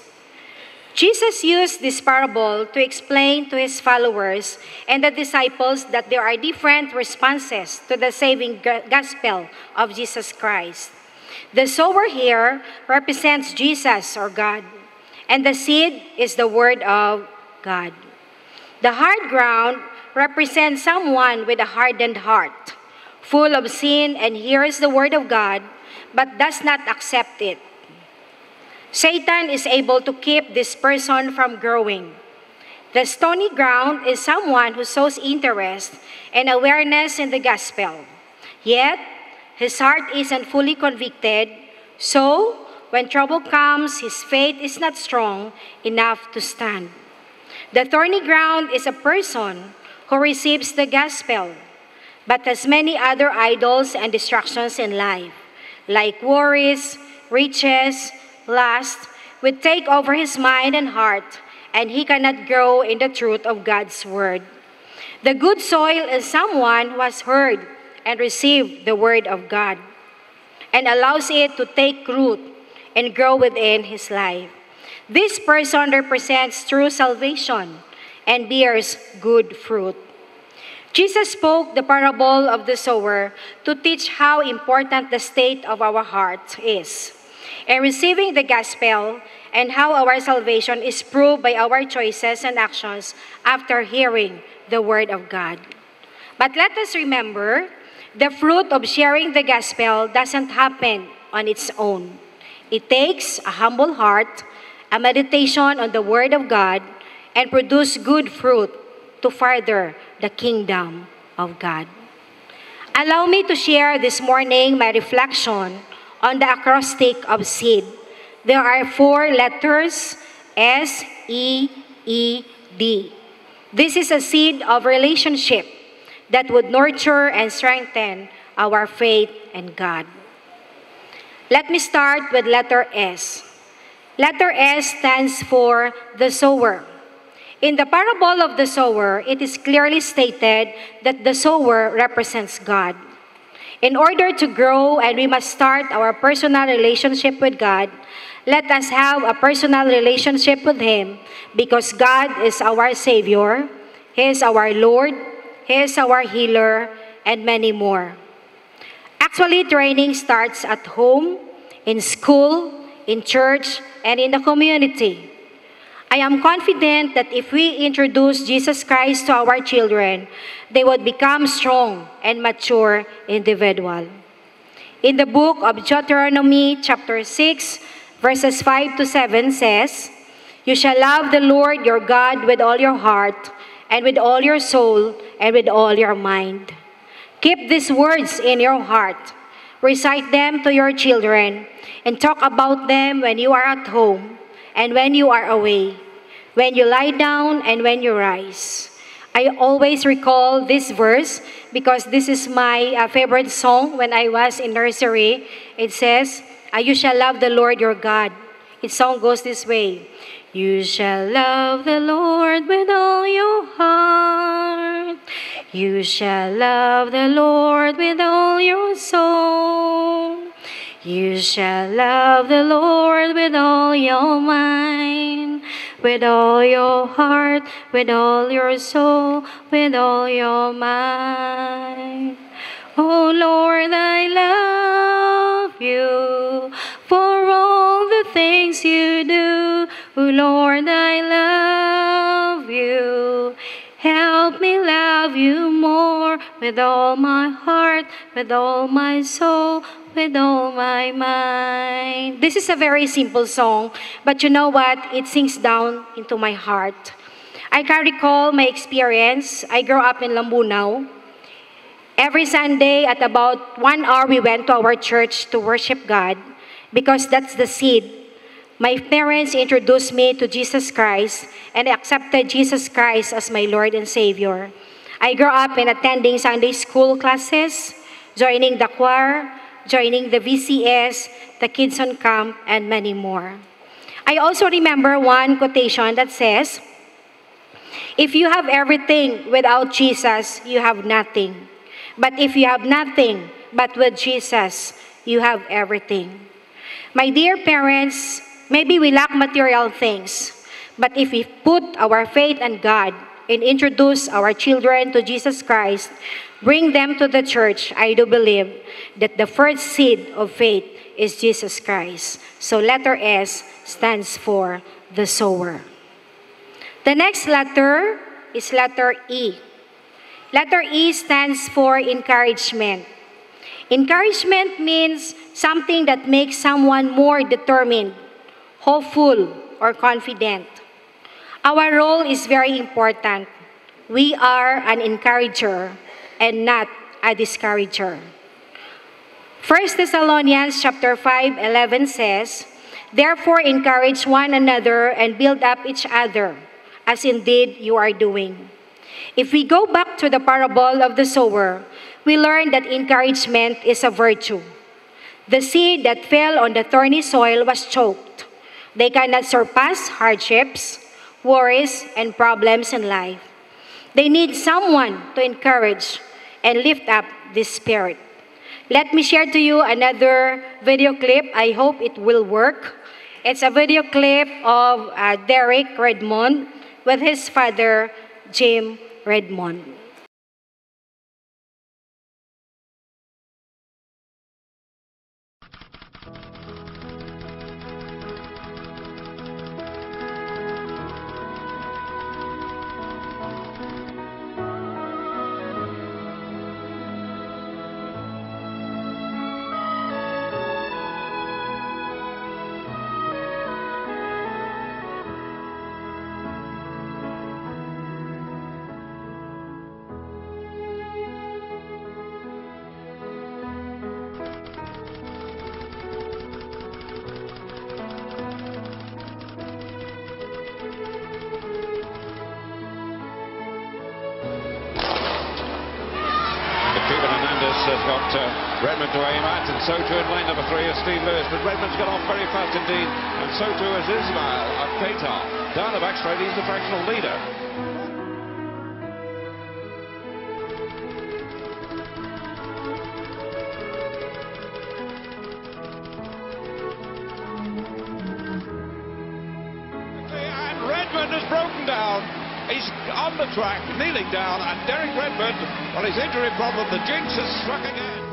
Jesus used this parable to explain to his followers and the disciples that there are different responses to the saving gospel of Jesus Christ. The sower here represents Jesus or God, and the seed is the word of God. The hard ground represents someone with a hardened heart, full of sin and hears the word of God, but does not accept it. Satan is able to keep this person from growing. The stony ground is someone who shows interest and awareness in the gospel, yet his heart isn't fully convicted, so when trouble comes, his faith is not strong enough to stand. The thorny ground is a person who receives the gospel, but has many other idols and distractions in life, like worries, riches, lust, would take over his mind and heart, and he cannot grow in the truth of God's word. The good soil is someone who has heard and received the word of God and allows it to take root and grow within his life. This person represents true salvation and bears good fruit. Jesus spoke the parable of the sower to teach how important the state of our heart is. And receiving the gospel and how our salvation is proved by our choices and actions after hearing the word of God. But let us remember the fruit of sharing the gospel doesn't happen on its own. It takes a humble heart, a meditation on the word of God, and produce good fruit to further the kingdom of God. Allow me to share this morning my reflection on the acrostic of seed. There are four letters S, E, E, D. This is a seed of relationship that would nurture and strengthen our faith in God. Let me start with letter S. Letter S stands for the sower. In the parable of the sower, it is clearly stated that the sower represents God. In order to grow and we must start our personal relationship with God, let us have a personal relationship with Him because God is our Savior, He is our Lord, He is our healer, and many more. Actually, training starts at home, in school, in church, and in the community. I am confident that if we introduce Jesus Christ to our children, they would become strong and mature individual. In the book of Deuteronomy chapter 6, verses 5 to 7 says, You shall love the Lord your God with all your heart, and with all your soul, and with all your mind. Keep these words in your heart. Recite them to your children, and talk about them when you are at home and when you are away, when you lie down and when you rise. I always recall this verse because this is my uh, favorite song when I was in nursery. It says, uh, You shall love the Lord your God. Its song goes this way You shall love the Lord with all your heart. You shall love the Lord with all your soul. You shall love the Lord with all your mind, with all your heart, with all your soul, with all your mind. Oh Lord, I love you for all the things you do. Oh Lord, I love Help me love you more with all my heart, with all my soul, with all my mind. This is a very simple song, but you know what? It sinks down into my heart. I can recall my experience. I grew up in Lambunao. Every Sunday at about one hour, we went to our church to worship God because that's the seed my parents introduced me to Jesus Christ and accepted Jesus Christ as my Lord and Savior. I grew up in attending Sunday school classes, joining the choir, joining the VCS, the Kids on Camp, and many more. I also remember one quotation that says, If you have everything without Jesus, you have nothing. But if you have nothing but with Jesus, you have everything. My dear parents, maybe we lack material things, but if we put our faith in God and introduce our children to Jesus Christ, bring them to the church, I do believe that the first seed of faith is Jesus Christ. So letter S stands for the sower. The next letter is letter E. Letter E stands for encouragement. Encouragement means something that makes someone more determined, hopeful, or confident. Our role is very important. We are an encourager and not a discourager. 1 Thessalonians chapter 5, 11 says, Therefore encourage one another and build up each other, as indeed you are doing. If we go back to the parable of the sower, we learn that encouragement is a virtue. The seed that fell on the thorny soil was choked. They cannot surpass hardships, worries, and problems in life. They need someone to encourage and lift up this spirit. Let me share to you another video clip. I hope it will work. It's a video clip of uh, Derek Redmond with his father, Jim Redmond. Too is Ismail of Qatar. Down the back straight, he's the fractional leader. And Redmond has broken down. He's on the track, kneeling down, and Derek Redmond, on his injury problem, the jinx has struck again.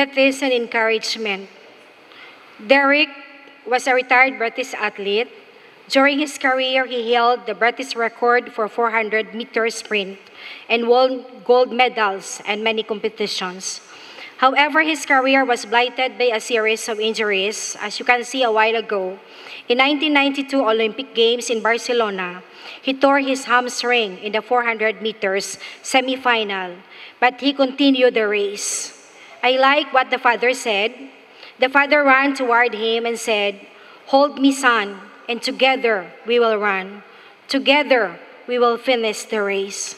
That is an encouragement. Derek was a retired British athlete. During his career, he held the British record for 400 meter sprint and won gold medals and many competitions. However, his career was blighted by a series of injuries, as you can see a while ago. In 1992 Olympic Games in Barcelona, he tore his hamstring in the 400 meters semifinal, but he continued the race. I like what the father said. The father ran toward him and said, Hold me, son, and together we will run. Together we will finish the race.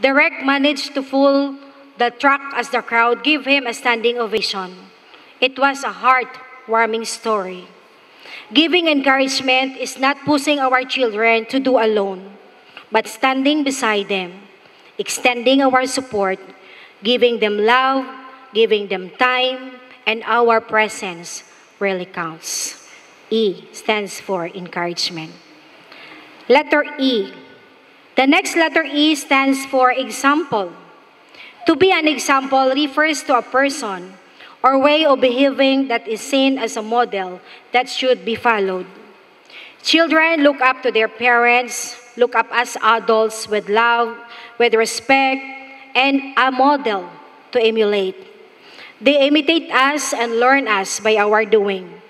Derek managed to fool the track as the crowd gave him a standing ovation. It was a heart-warming story. Giving encouragement is not pushing our children to do alone, but standing beside them, extending our support, giving them love, giving them time, and our presence really counts. E stands for encouragement. Letter E. The next letter E stands for example. To be an example refers to a person or way of behaving that is seen as a model that should be followed. Children look up to their parents, look up as adults with love, with respect, and a model to emulate. They imitate us and learn us by our doing.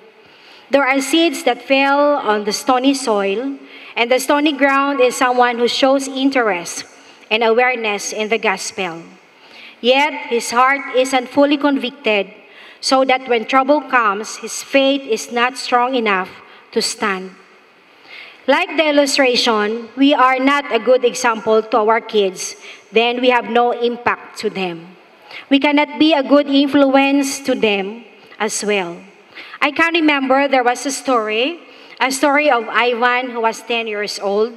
There are seeds that fell on the stony soil, and the stony ground is someone who shows interest and awareness in the gospel. Yet his heart isn't fully convicted, so that when trouble comes, his faith is not strong enough to stand. Like the illustration, we are not a good example to our kids, then we have no impact to them. We cannot be a good influence to them as well. I can remember there was a story, a story of Ivan who was 10 years old.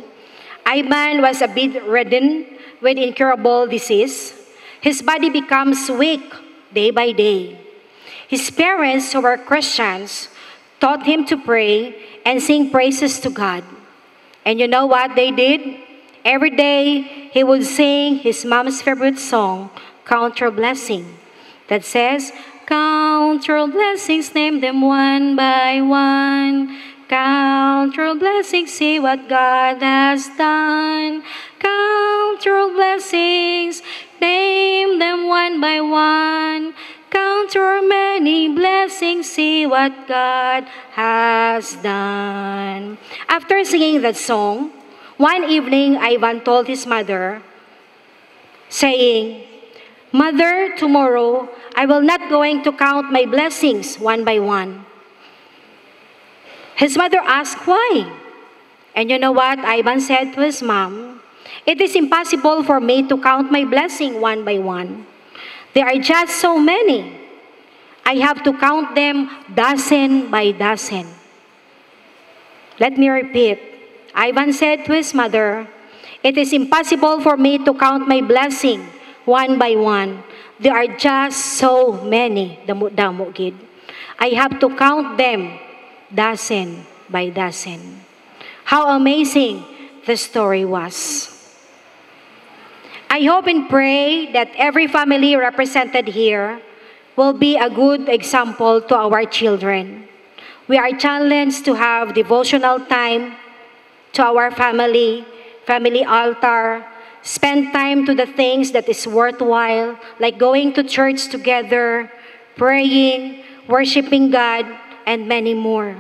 Ivan was a bit ridden with incurable disease. His body becomes weak day by day. His parents, who were Christians, taught him to pray and sing praises to God. And you know what they did? Every day he would sing his mom's favorite song, Count Your Blessing, that says, Count your blessings, name them one by one. Count your blessings, see what God has done. Count your blessings, name them one by one. Count your many blessings, see what God has done. After singing that song, one evening Ivan told his mother, saying, Mother, tomorrow I will not going to count my blessings one by one. His mother asked why. And you know what Ivan said to his mom? It is impossible for me to count my blessing one by one. There are just so many. I have to count them dozen by dozen. Let me repeat. Ivan said to his mother, It is impossible for me to count my blessing one by one. There are just so many, damo gid. I have to count them dozen by dozen. How amazing the story was. I hope and pray that every family represented here will be a good example to our children. We are challenged to have devotional time to our family, family altar, spend time to the things that is worthwhile, like going to church together, praying, worshiping God, and many more.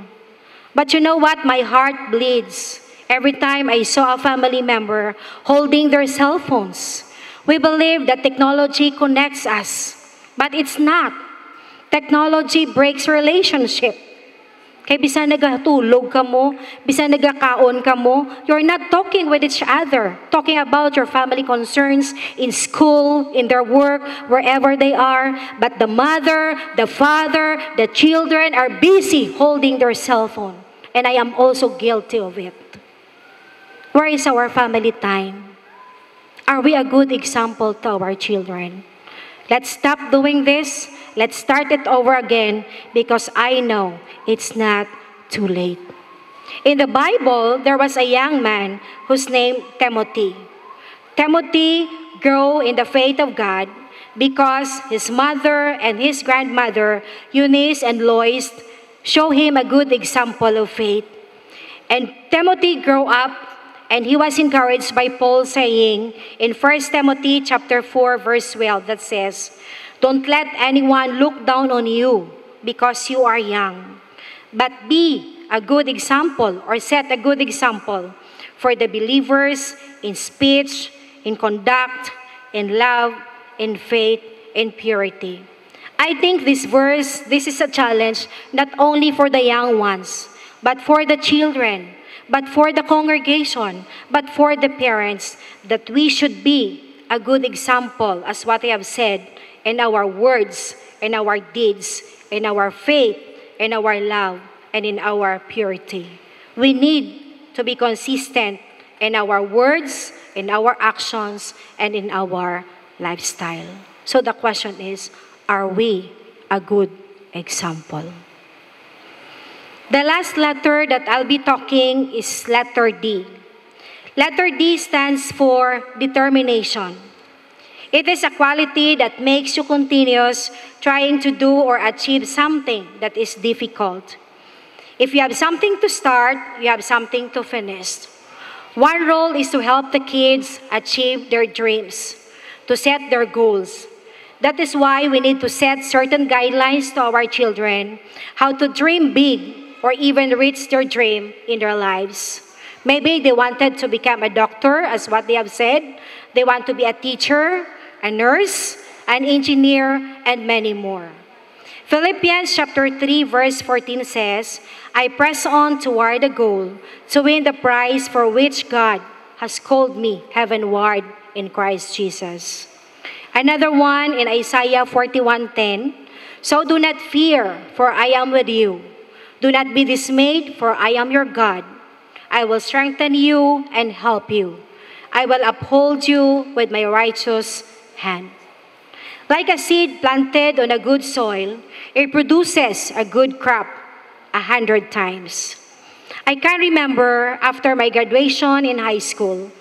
But you know what? My heart bleeds every time I saw a family member holding their cell phones. We believe that technology connects us, but it's not. Technology breaks relationship. Eh, Kay bisan nagatulog ka mo, bisan nagakaon ka mo, you're not talking with each other, talking about your family concerns in school, in their work, wherever they are. But the mother, the father, the children are busy holding their cell phone. And I am also guilty of it. Where is our family time? Are we a good example to our children? Let's stop doing this. Let's start it over again because I know it's not too late. In the Bible, there was a young man whose name Timothy. Timothy grew in the faith of God because his mother and his grandmother, Eunice and Lois, show him a good example of faith. And Timothy grew up and he was encouraged by Paul saying in 1 Timothy chapter 4 verse 12 that says, "Don't let anyone look down on you because you are young, but be a good example or set a good example for the believers in speech, in conduct, in love, in faith, in purity." I think this verse, this is a challenge not only for the young ones, but for the children, but for the congregation, but for the parents, that we should be a good example, as what I have said, in our words, in our deeds, in our faith, in our love, and in our purity. We need to be consistent in our words, in our actions, and in our lifestyle. So the question is, are we a good example? The last letter that I'll be talking is letter D. Letter D stands for determination. It is a quality that makes you continuous trying to do or achieve something that is difficult. If you have something to start, you have something to finish. One role is to help the kids achieve their dreams, to set their goals. That is why we need to set certain guidelines to our children how to dream big or even reach their dream in their lives. Maybe they wanted to become a doctor, as what they have said. They want to be a teacher, a nurse, an engineer, and many more. Philippians chapter 3 verse 14 says, I press on toward the goal to win the prize for which God has called me heavenward in Christ Jesus. Another one in Isaiah 41:10, So do not fear, for I am with you. Do not be dismayed, for I am your God. I will strengthen you and help you. I will uphold you with my righteous hand. Like a seed planted on a good soil, it produces a good crop a hundred times. I can remember after my graduation in high school,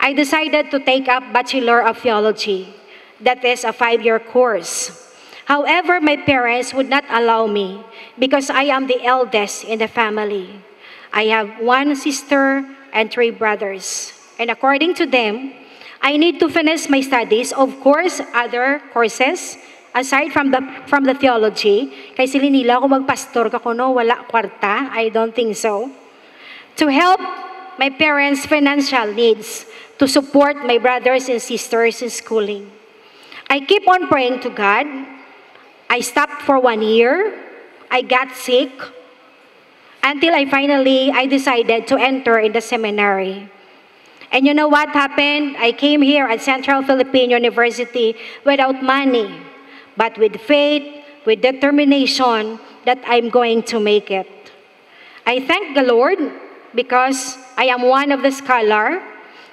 I decided to take up Bachelor of Theology. That is a five-year course. However, my parents would not allow me because I am the eldest in the family. I have one sister and three brothers. And according to them, I need to finish my studies, of course, other courses, aside from the from the theology. Kay nila ako magpastor ka kuno wala kwarta. I don't think so. To help my parents' financial needs, to support my brothers and sisters in schooling. I keep on praying to God. I stopped for one year. I got sick. Until I finally, I decided to enter in the seminary. And you know what happened? I came here at Central Philippine University without money, but with faith, with determination that I'm going to make it. I thank the Lord because I am one of the scholar.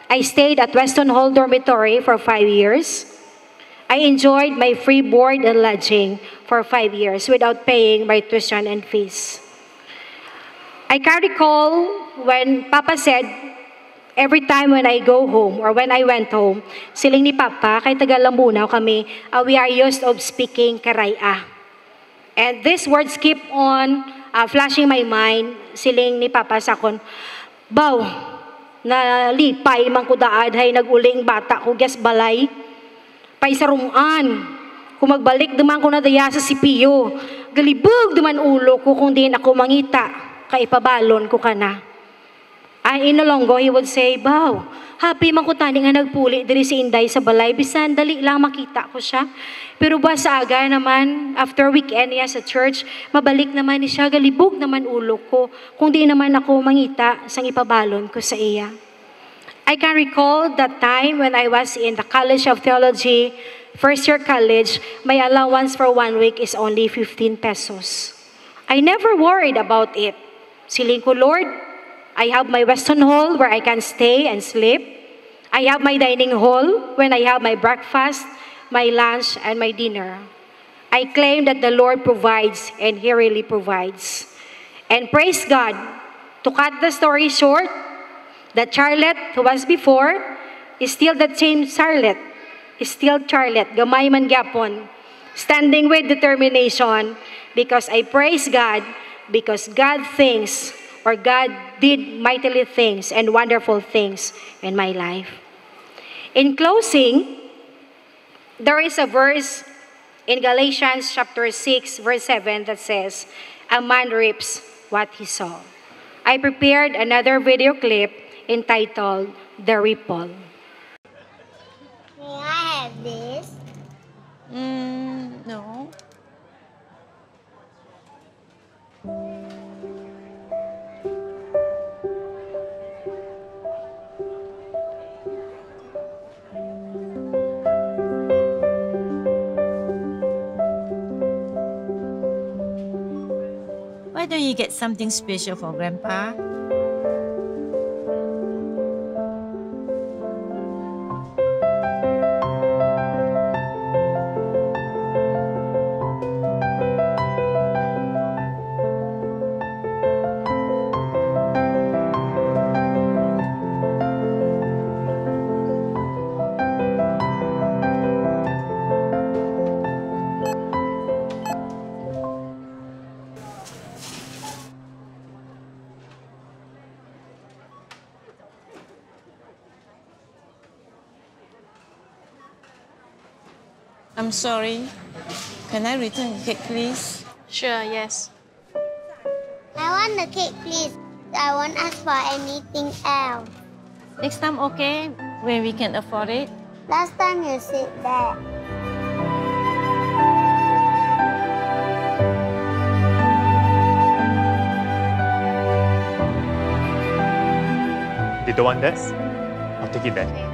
I stayed at Weston Hall Dormitory for five years. I enjoyed my free board and lodging for five years without paying my tuition and fees. I can recall when Papa said, every time when I go home or when I went home, siling ni Papa, kay Tagalambunaw kami, uh, we are used of speaking karaya. And these words keep on uh, flashing my mind, siling ni Papa sa kon, Baw, na lipay man ko daad hay naguling bata ko gas balay. Pay sa rumaan. Kung magbalik duman ko na daya sa sipiyo. Galibog duman ulo ko kung di ako mangita. Kaipabalon ko ka na. And in Olongo, he would say, Bow, Happy man ko tani nga nagpuli diri si Inday sa balay bisan dali lang makita ko siya. Pero ba sa aga naman after weekend niya sa church, mabalik naman ni siya galibog naman ulo ko kung di naman ako mangita sang ipabalon ko sa iya. I can recall that time when I was in the College of Theology, first year college, my allowance for one week is only 15 pesos. I never worried about it. Siling ko, Lord, I have my Weston Hall where I can stay and sleep. I have my dining hall when I have my breakfast, my lunch, and my dinner. I claim that the Lord provides, and He really provides. And praise God, to cut the story short, that Charlett who was before is still the same Charlett, is still Charlett, gamay man gyapon, standing with determination because I praise God because God thinks or God did mightily things and wonderful things in my life. In closing, there is a verse in Galatians chapter 6 verse 7 that says, "A man reaps what he sow." I prepared another video clip entitled The Ripple. May I have this? Mm, no. Why don't you get something special for Grandpa? I'm sorry. Can I return the cake, please? Sure, yes. I want the cake, please. I won't ask for anything else. Next time, okay? When we can afford it? Last time you said that. You don't want this? I'll take it then.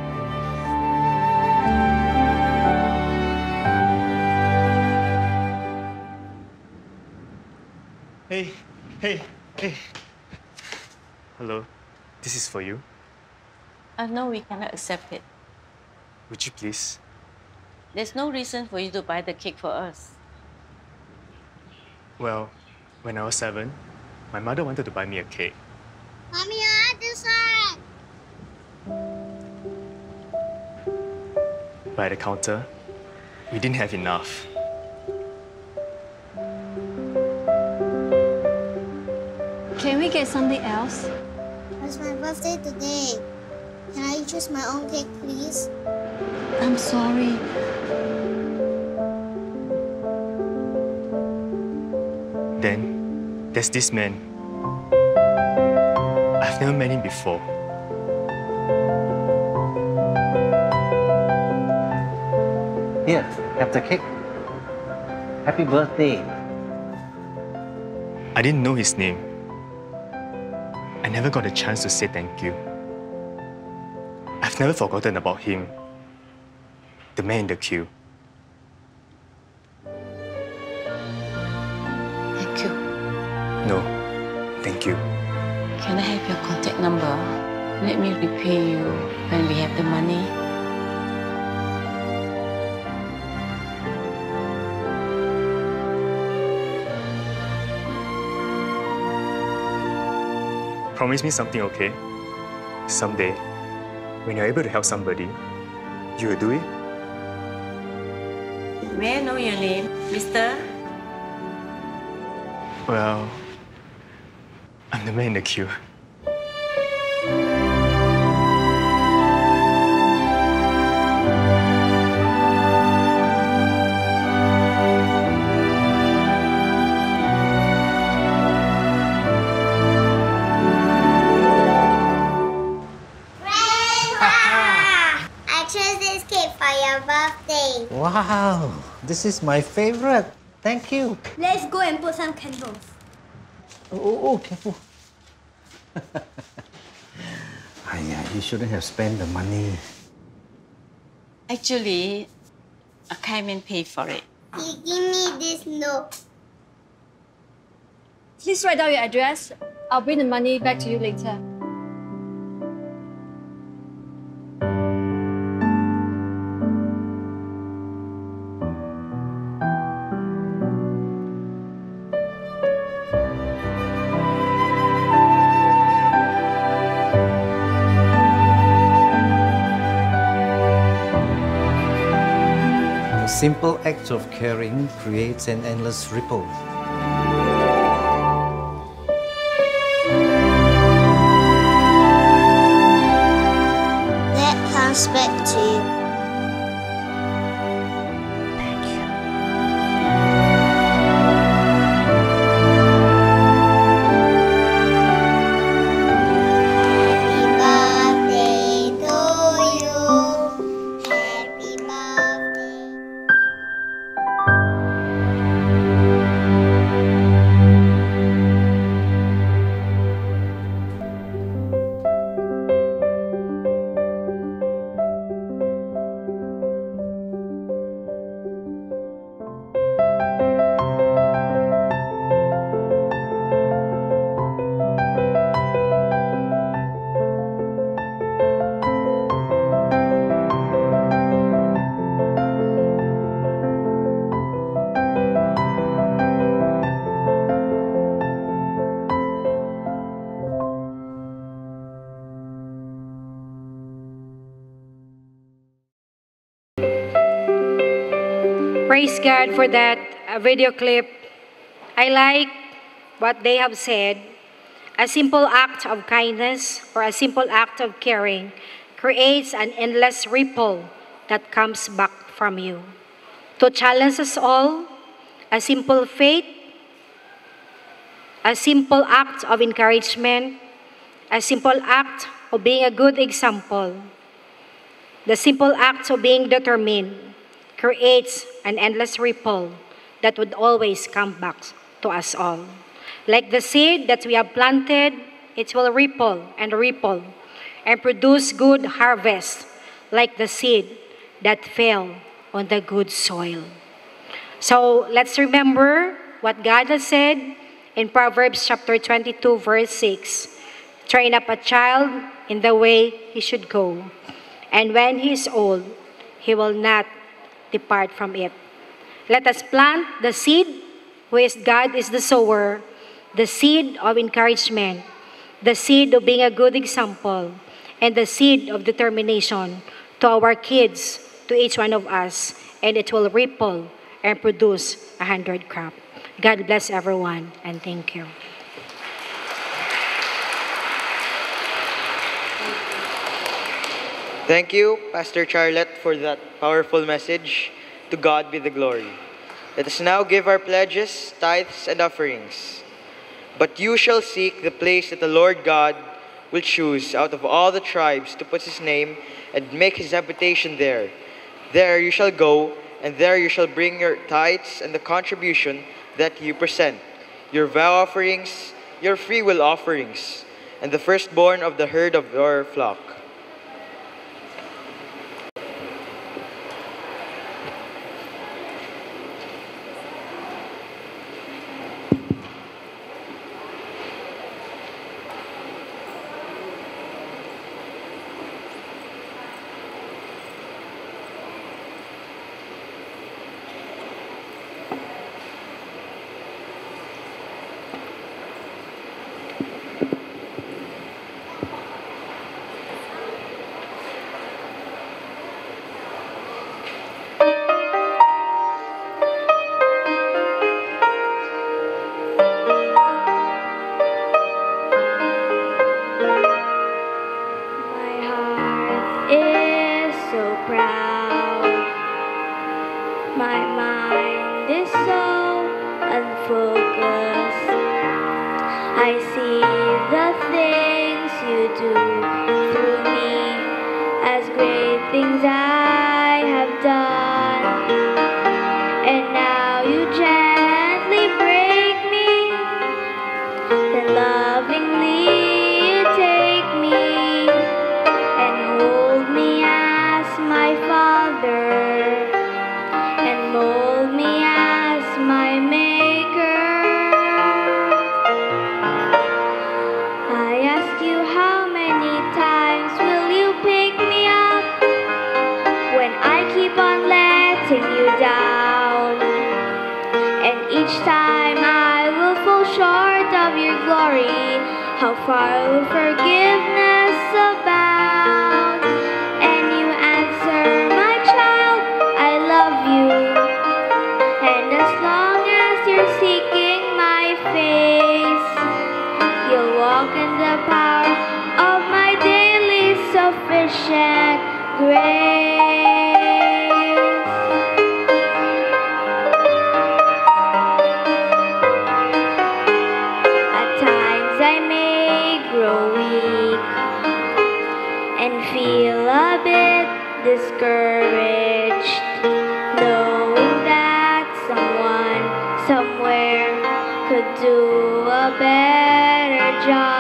Hey, hey, hey. Hello, this is for you. Uh, no, we cannot accept it. Would you please? There's no reason for you to buy the cake for us. Well, when I was seven, my mother wanted to buy me a cake. Mommy, I want this one. But at the counter, we didn't have enough. Can we get something else? It's my birthday today. Can I choose my own cake, please? I'm sorry. Then, there's this man. I've never met him before. Here, have the cake. Happy birthday. I didn't know his name. I never got a chance to say thank you. I've never forgotten about him. The man in the queue. Thank you. No, thank you. Can I have your contact number? Let me repay you when we have the money. Promise me something, okay? Someday, when you're able to help somebody, you will do it? May I know your name, mister? Well, I'm the man in the queue. Wow, this is my favorite. Thank you. Let's go and put some candles. Oh, oh, oh careful. Aya, you shouldn't have spent the money. Actually, I came and pay for it. He give me this note. Please write down your address. I'll bring the money back to you later. Simple act of caring creates an endless ripple. Praise God for that uh, video clip. I like what they have said. A simple act of kindness or a simple act of caring creates an endless ripple that comes back from you. To challenge us all, a simple faith, a simple act of encouragement, a simple act of being a good example, the simple act of being determined creates an endless ripple that would always come back to us all. Like the seed that we have planted, it will ripple and ripple and produce good harvest, like the seed that fell on the good soil. So let's remember what God has said in Proverbs chapter 22, verse 6 Train up a child in the way he should go, and when he is old, he will not depart from it. Let us plant the seed, who is God is the sower, the seed of encouragement, the seed of being a good example, and the seed of determination to our kids, to each one of us, and it will ripple and produce a hundred crop. God bless everyone, and thank you. Thank you, Pastor Charlett, for that powerful message. To God be the glory. Let us now give our pledges, tithes, and offerings. But you shall seek the place that the Lord God will choose out of all the tribes to put his name and make his habitation there. There you shall go, and there you shall bring your tithes and the contribution that you present, your vow offerings, your freewill offerings, and the firstborn of the herd of your flock. Job.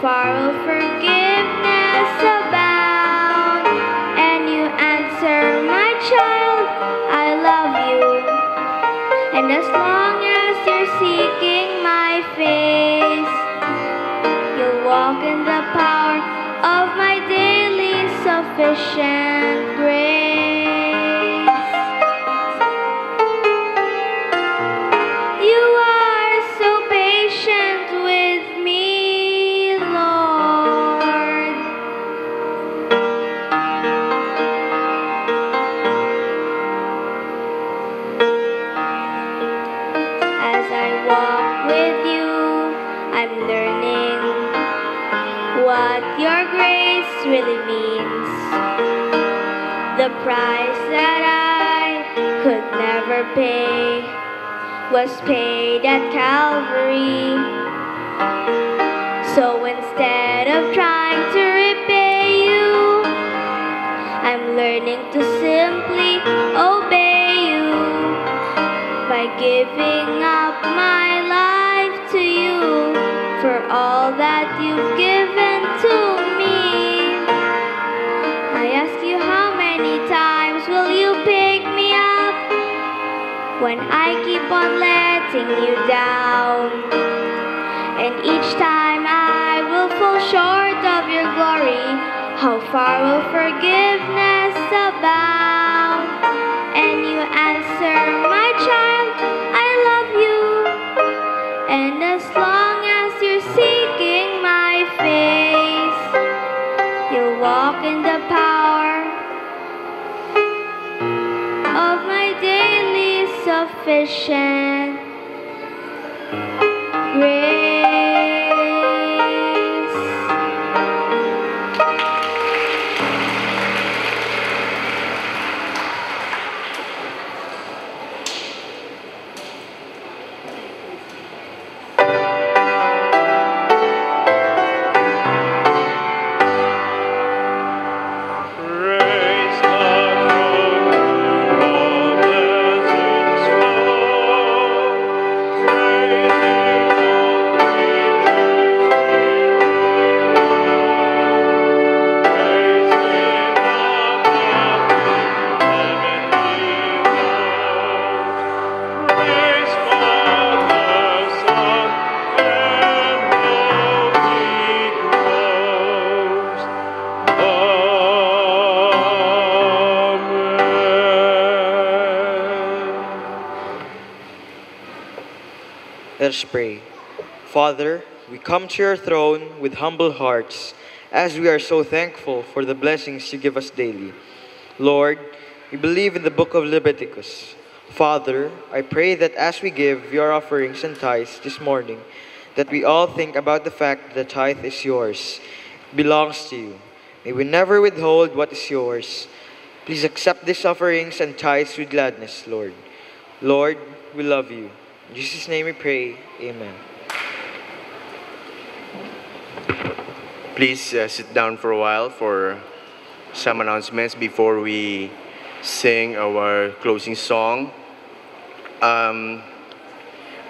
Far will was paid at Calvary. Far will forgiveness abound? And you answer, my child, I love you. And as long as you're seeking my face, you'll walk in the power of my daily sufficient Let us pray. Father, we come to your throne with humble hearts as we are so thankful for the blessings you give us daily. Lord, we believe in the book of Leviticus. Father, I pray that as we give your offerings and tithes this morning, that we all think about the fact that the tithe is yours, belongs to you. May we never withhold what is yours. Please accept these offerings and tithes with gladness, Lord. Lord, we love you. In Jesus' name we pray. Amen. Please uh, sit down for a while for some announcements before we sing our closing song. Um,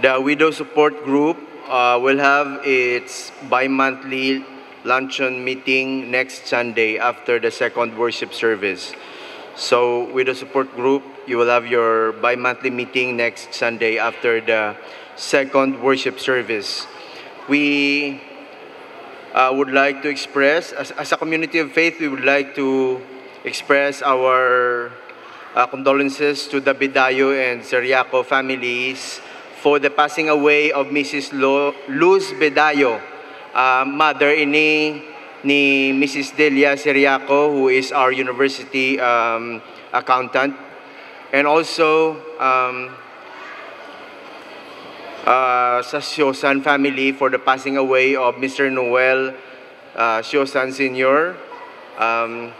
the Widow Support Group uh, will have its bi-monthly luncheon meeting next Sunday after the second worship service. So with the Support Group, you will have your bi-monthly meeting next Sunday after the second worship service. We uh, would like to express, as, as a community of faith, we would like to express our uh, condolences to the Bidayo and Seriaco families for the passing away of Mrs. Lo, Luz Bedayo, uh, mother ini ni Mrs. Delia Seriaco, who is our university um, accountant, and also um, uh, sa Siosan family for the passing away of Mr. Noel uh, Siosan Sr. Um,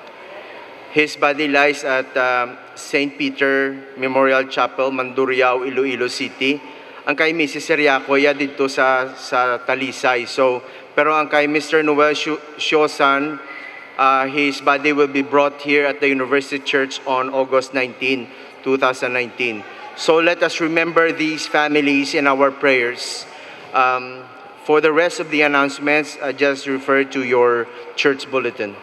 his body lies at um, St. Peter Memorial Chapel, Mandurriao, Iloilo City. Ang kay Mrs. Seriaco, ya dito sa, sa Talisay. So, pero ang kay Mr. Noel Shosan, uh, his body will be brought here at the University Church on August 19, 2019. So let us remember these families in our prayers. Um, for the rest of the announcements, I just refer to your church bulletin.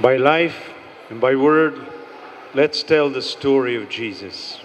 By life and by word, let's tell the story of Jesus.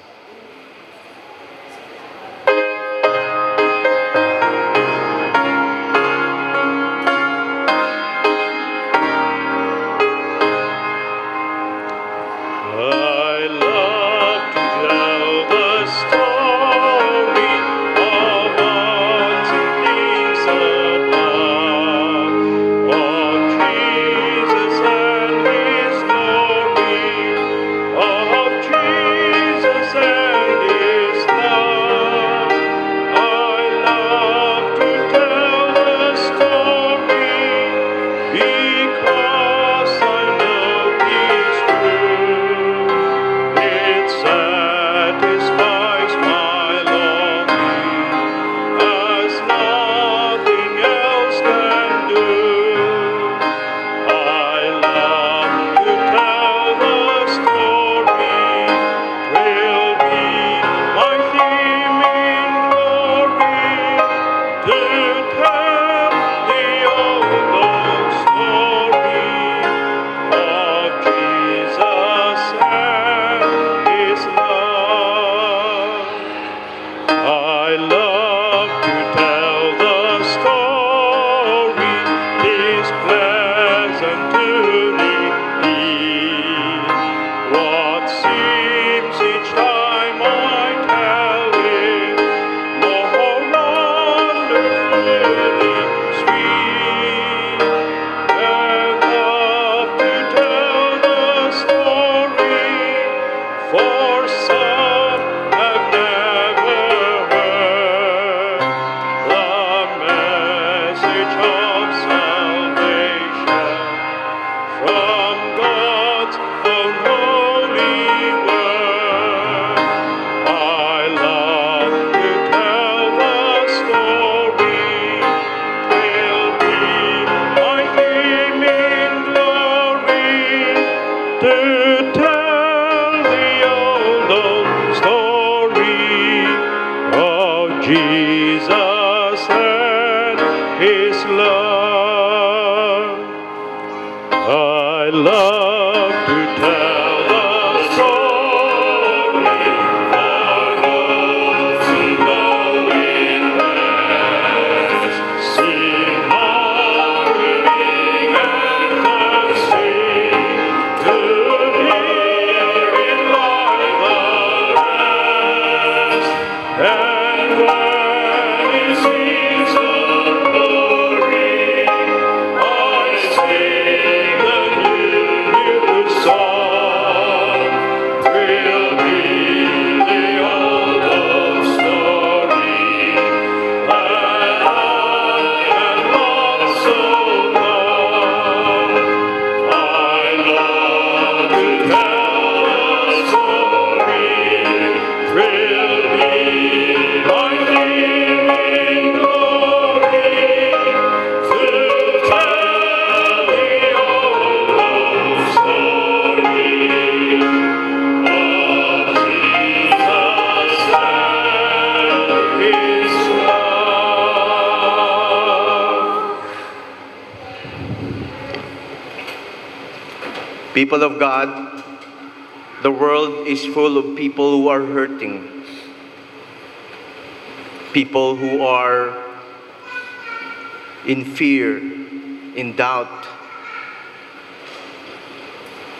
People of God, the world is full of people who are hurting, people who are in fear, in doubt,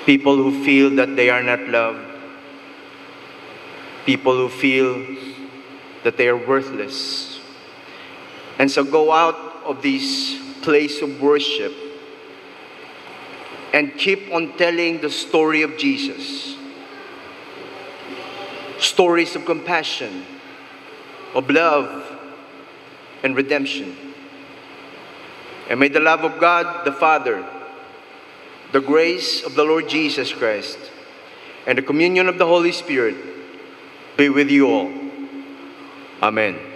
people who feel that they are not loved, people who feel that they are worthless. And so go out of this place of worship and keep on telling the story of Jesus. Stories of compassion, of love, and redemption. And may the love of God the Father, the grace of the Lord Jesus Christ, and the communion of the Holy Spirit be with you all. Amen.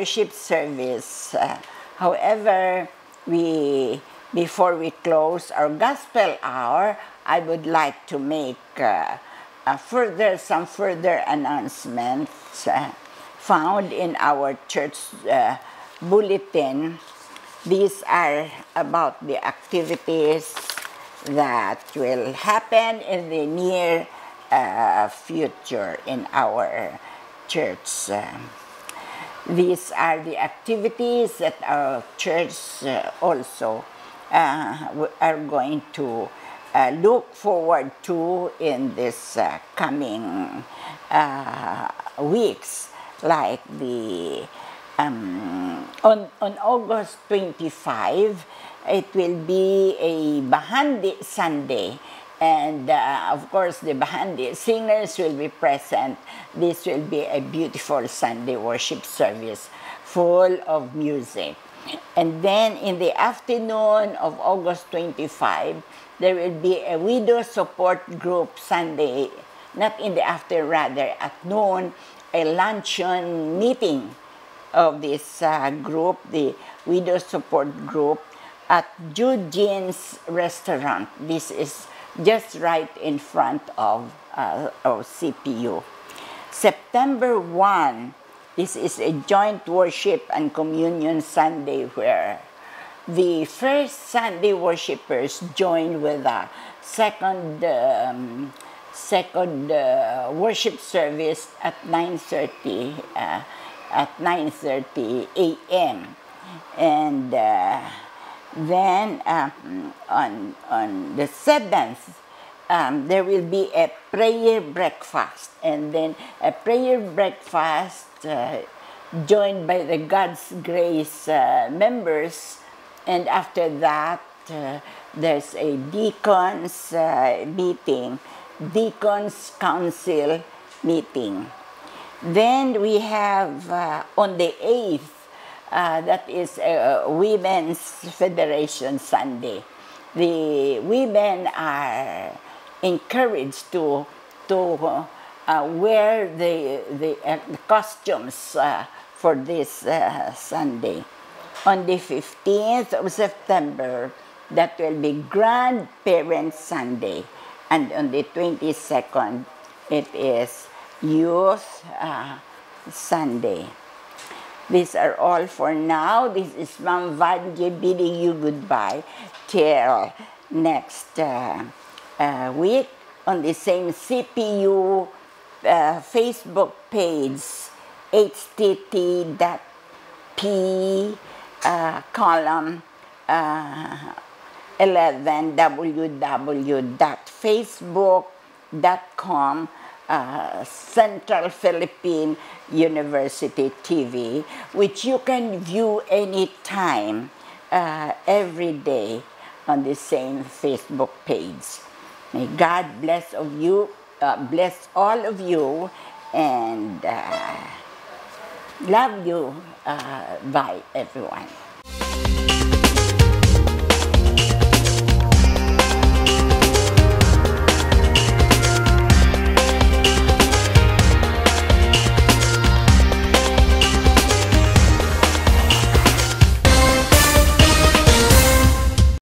Worship service. Uh, however, we before we close our gospel hour, I would like to make uh, a further some further announcements uh, found in our church uh, bulletin. These are about the activities that will happen in the near uh, future in our church. These are the activities that our church uh, also uh, are going to uh, look forward to in this coming weeks, like the um, on, on August 25, it will be a Bahandi Sunday. And uh, of course, the Bahandi singers will be present. This will be a beautiful Sunday worship service full of music. And then in the afternoon of August 25, there will be a widow support group Sunday, not in the afternoon, rather at noon a luncheon meeting of this uh, group, the Widow Support Group, at Eugene's restaurant. This is just right in front of, uh, of CPU. September 1, this is a joint worship and communion Sunday where the first Sunday worshippers join with the second um, second uh, worship service at 9:30 uh, at 9:30 a.m. and uh, then um, on on the seventh um, there will be a prayer breakfast. And then a prayer breakfast uh, joined by the God's Grace uh, members. And after that uh, there's a deacons uh, meeting deacons council meeting. Then we have uh, on the 8th uh, that is uh, women's federation sunday the women are encouraged to to uh, wear the the, uh, the costumes uh, for this uh, Sunday. On the 15th of September, that will be Grandparents Sunday, and on the 22nd, it is Youth uh, Sunday. These are all for now. This is Ma'am Vanje bidding you goodbye till next uh, uh, week on the same CPU uh, Facebook page, htt.p uh, column uh, 11 www.facebook.com uh, Central Philippine University TV, which you can view anytime, uh, every day on the same Facebook page. May God bless of you, uh, bless all of you, and uh, love you. Uh, bye, everyone.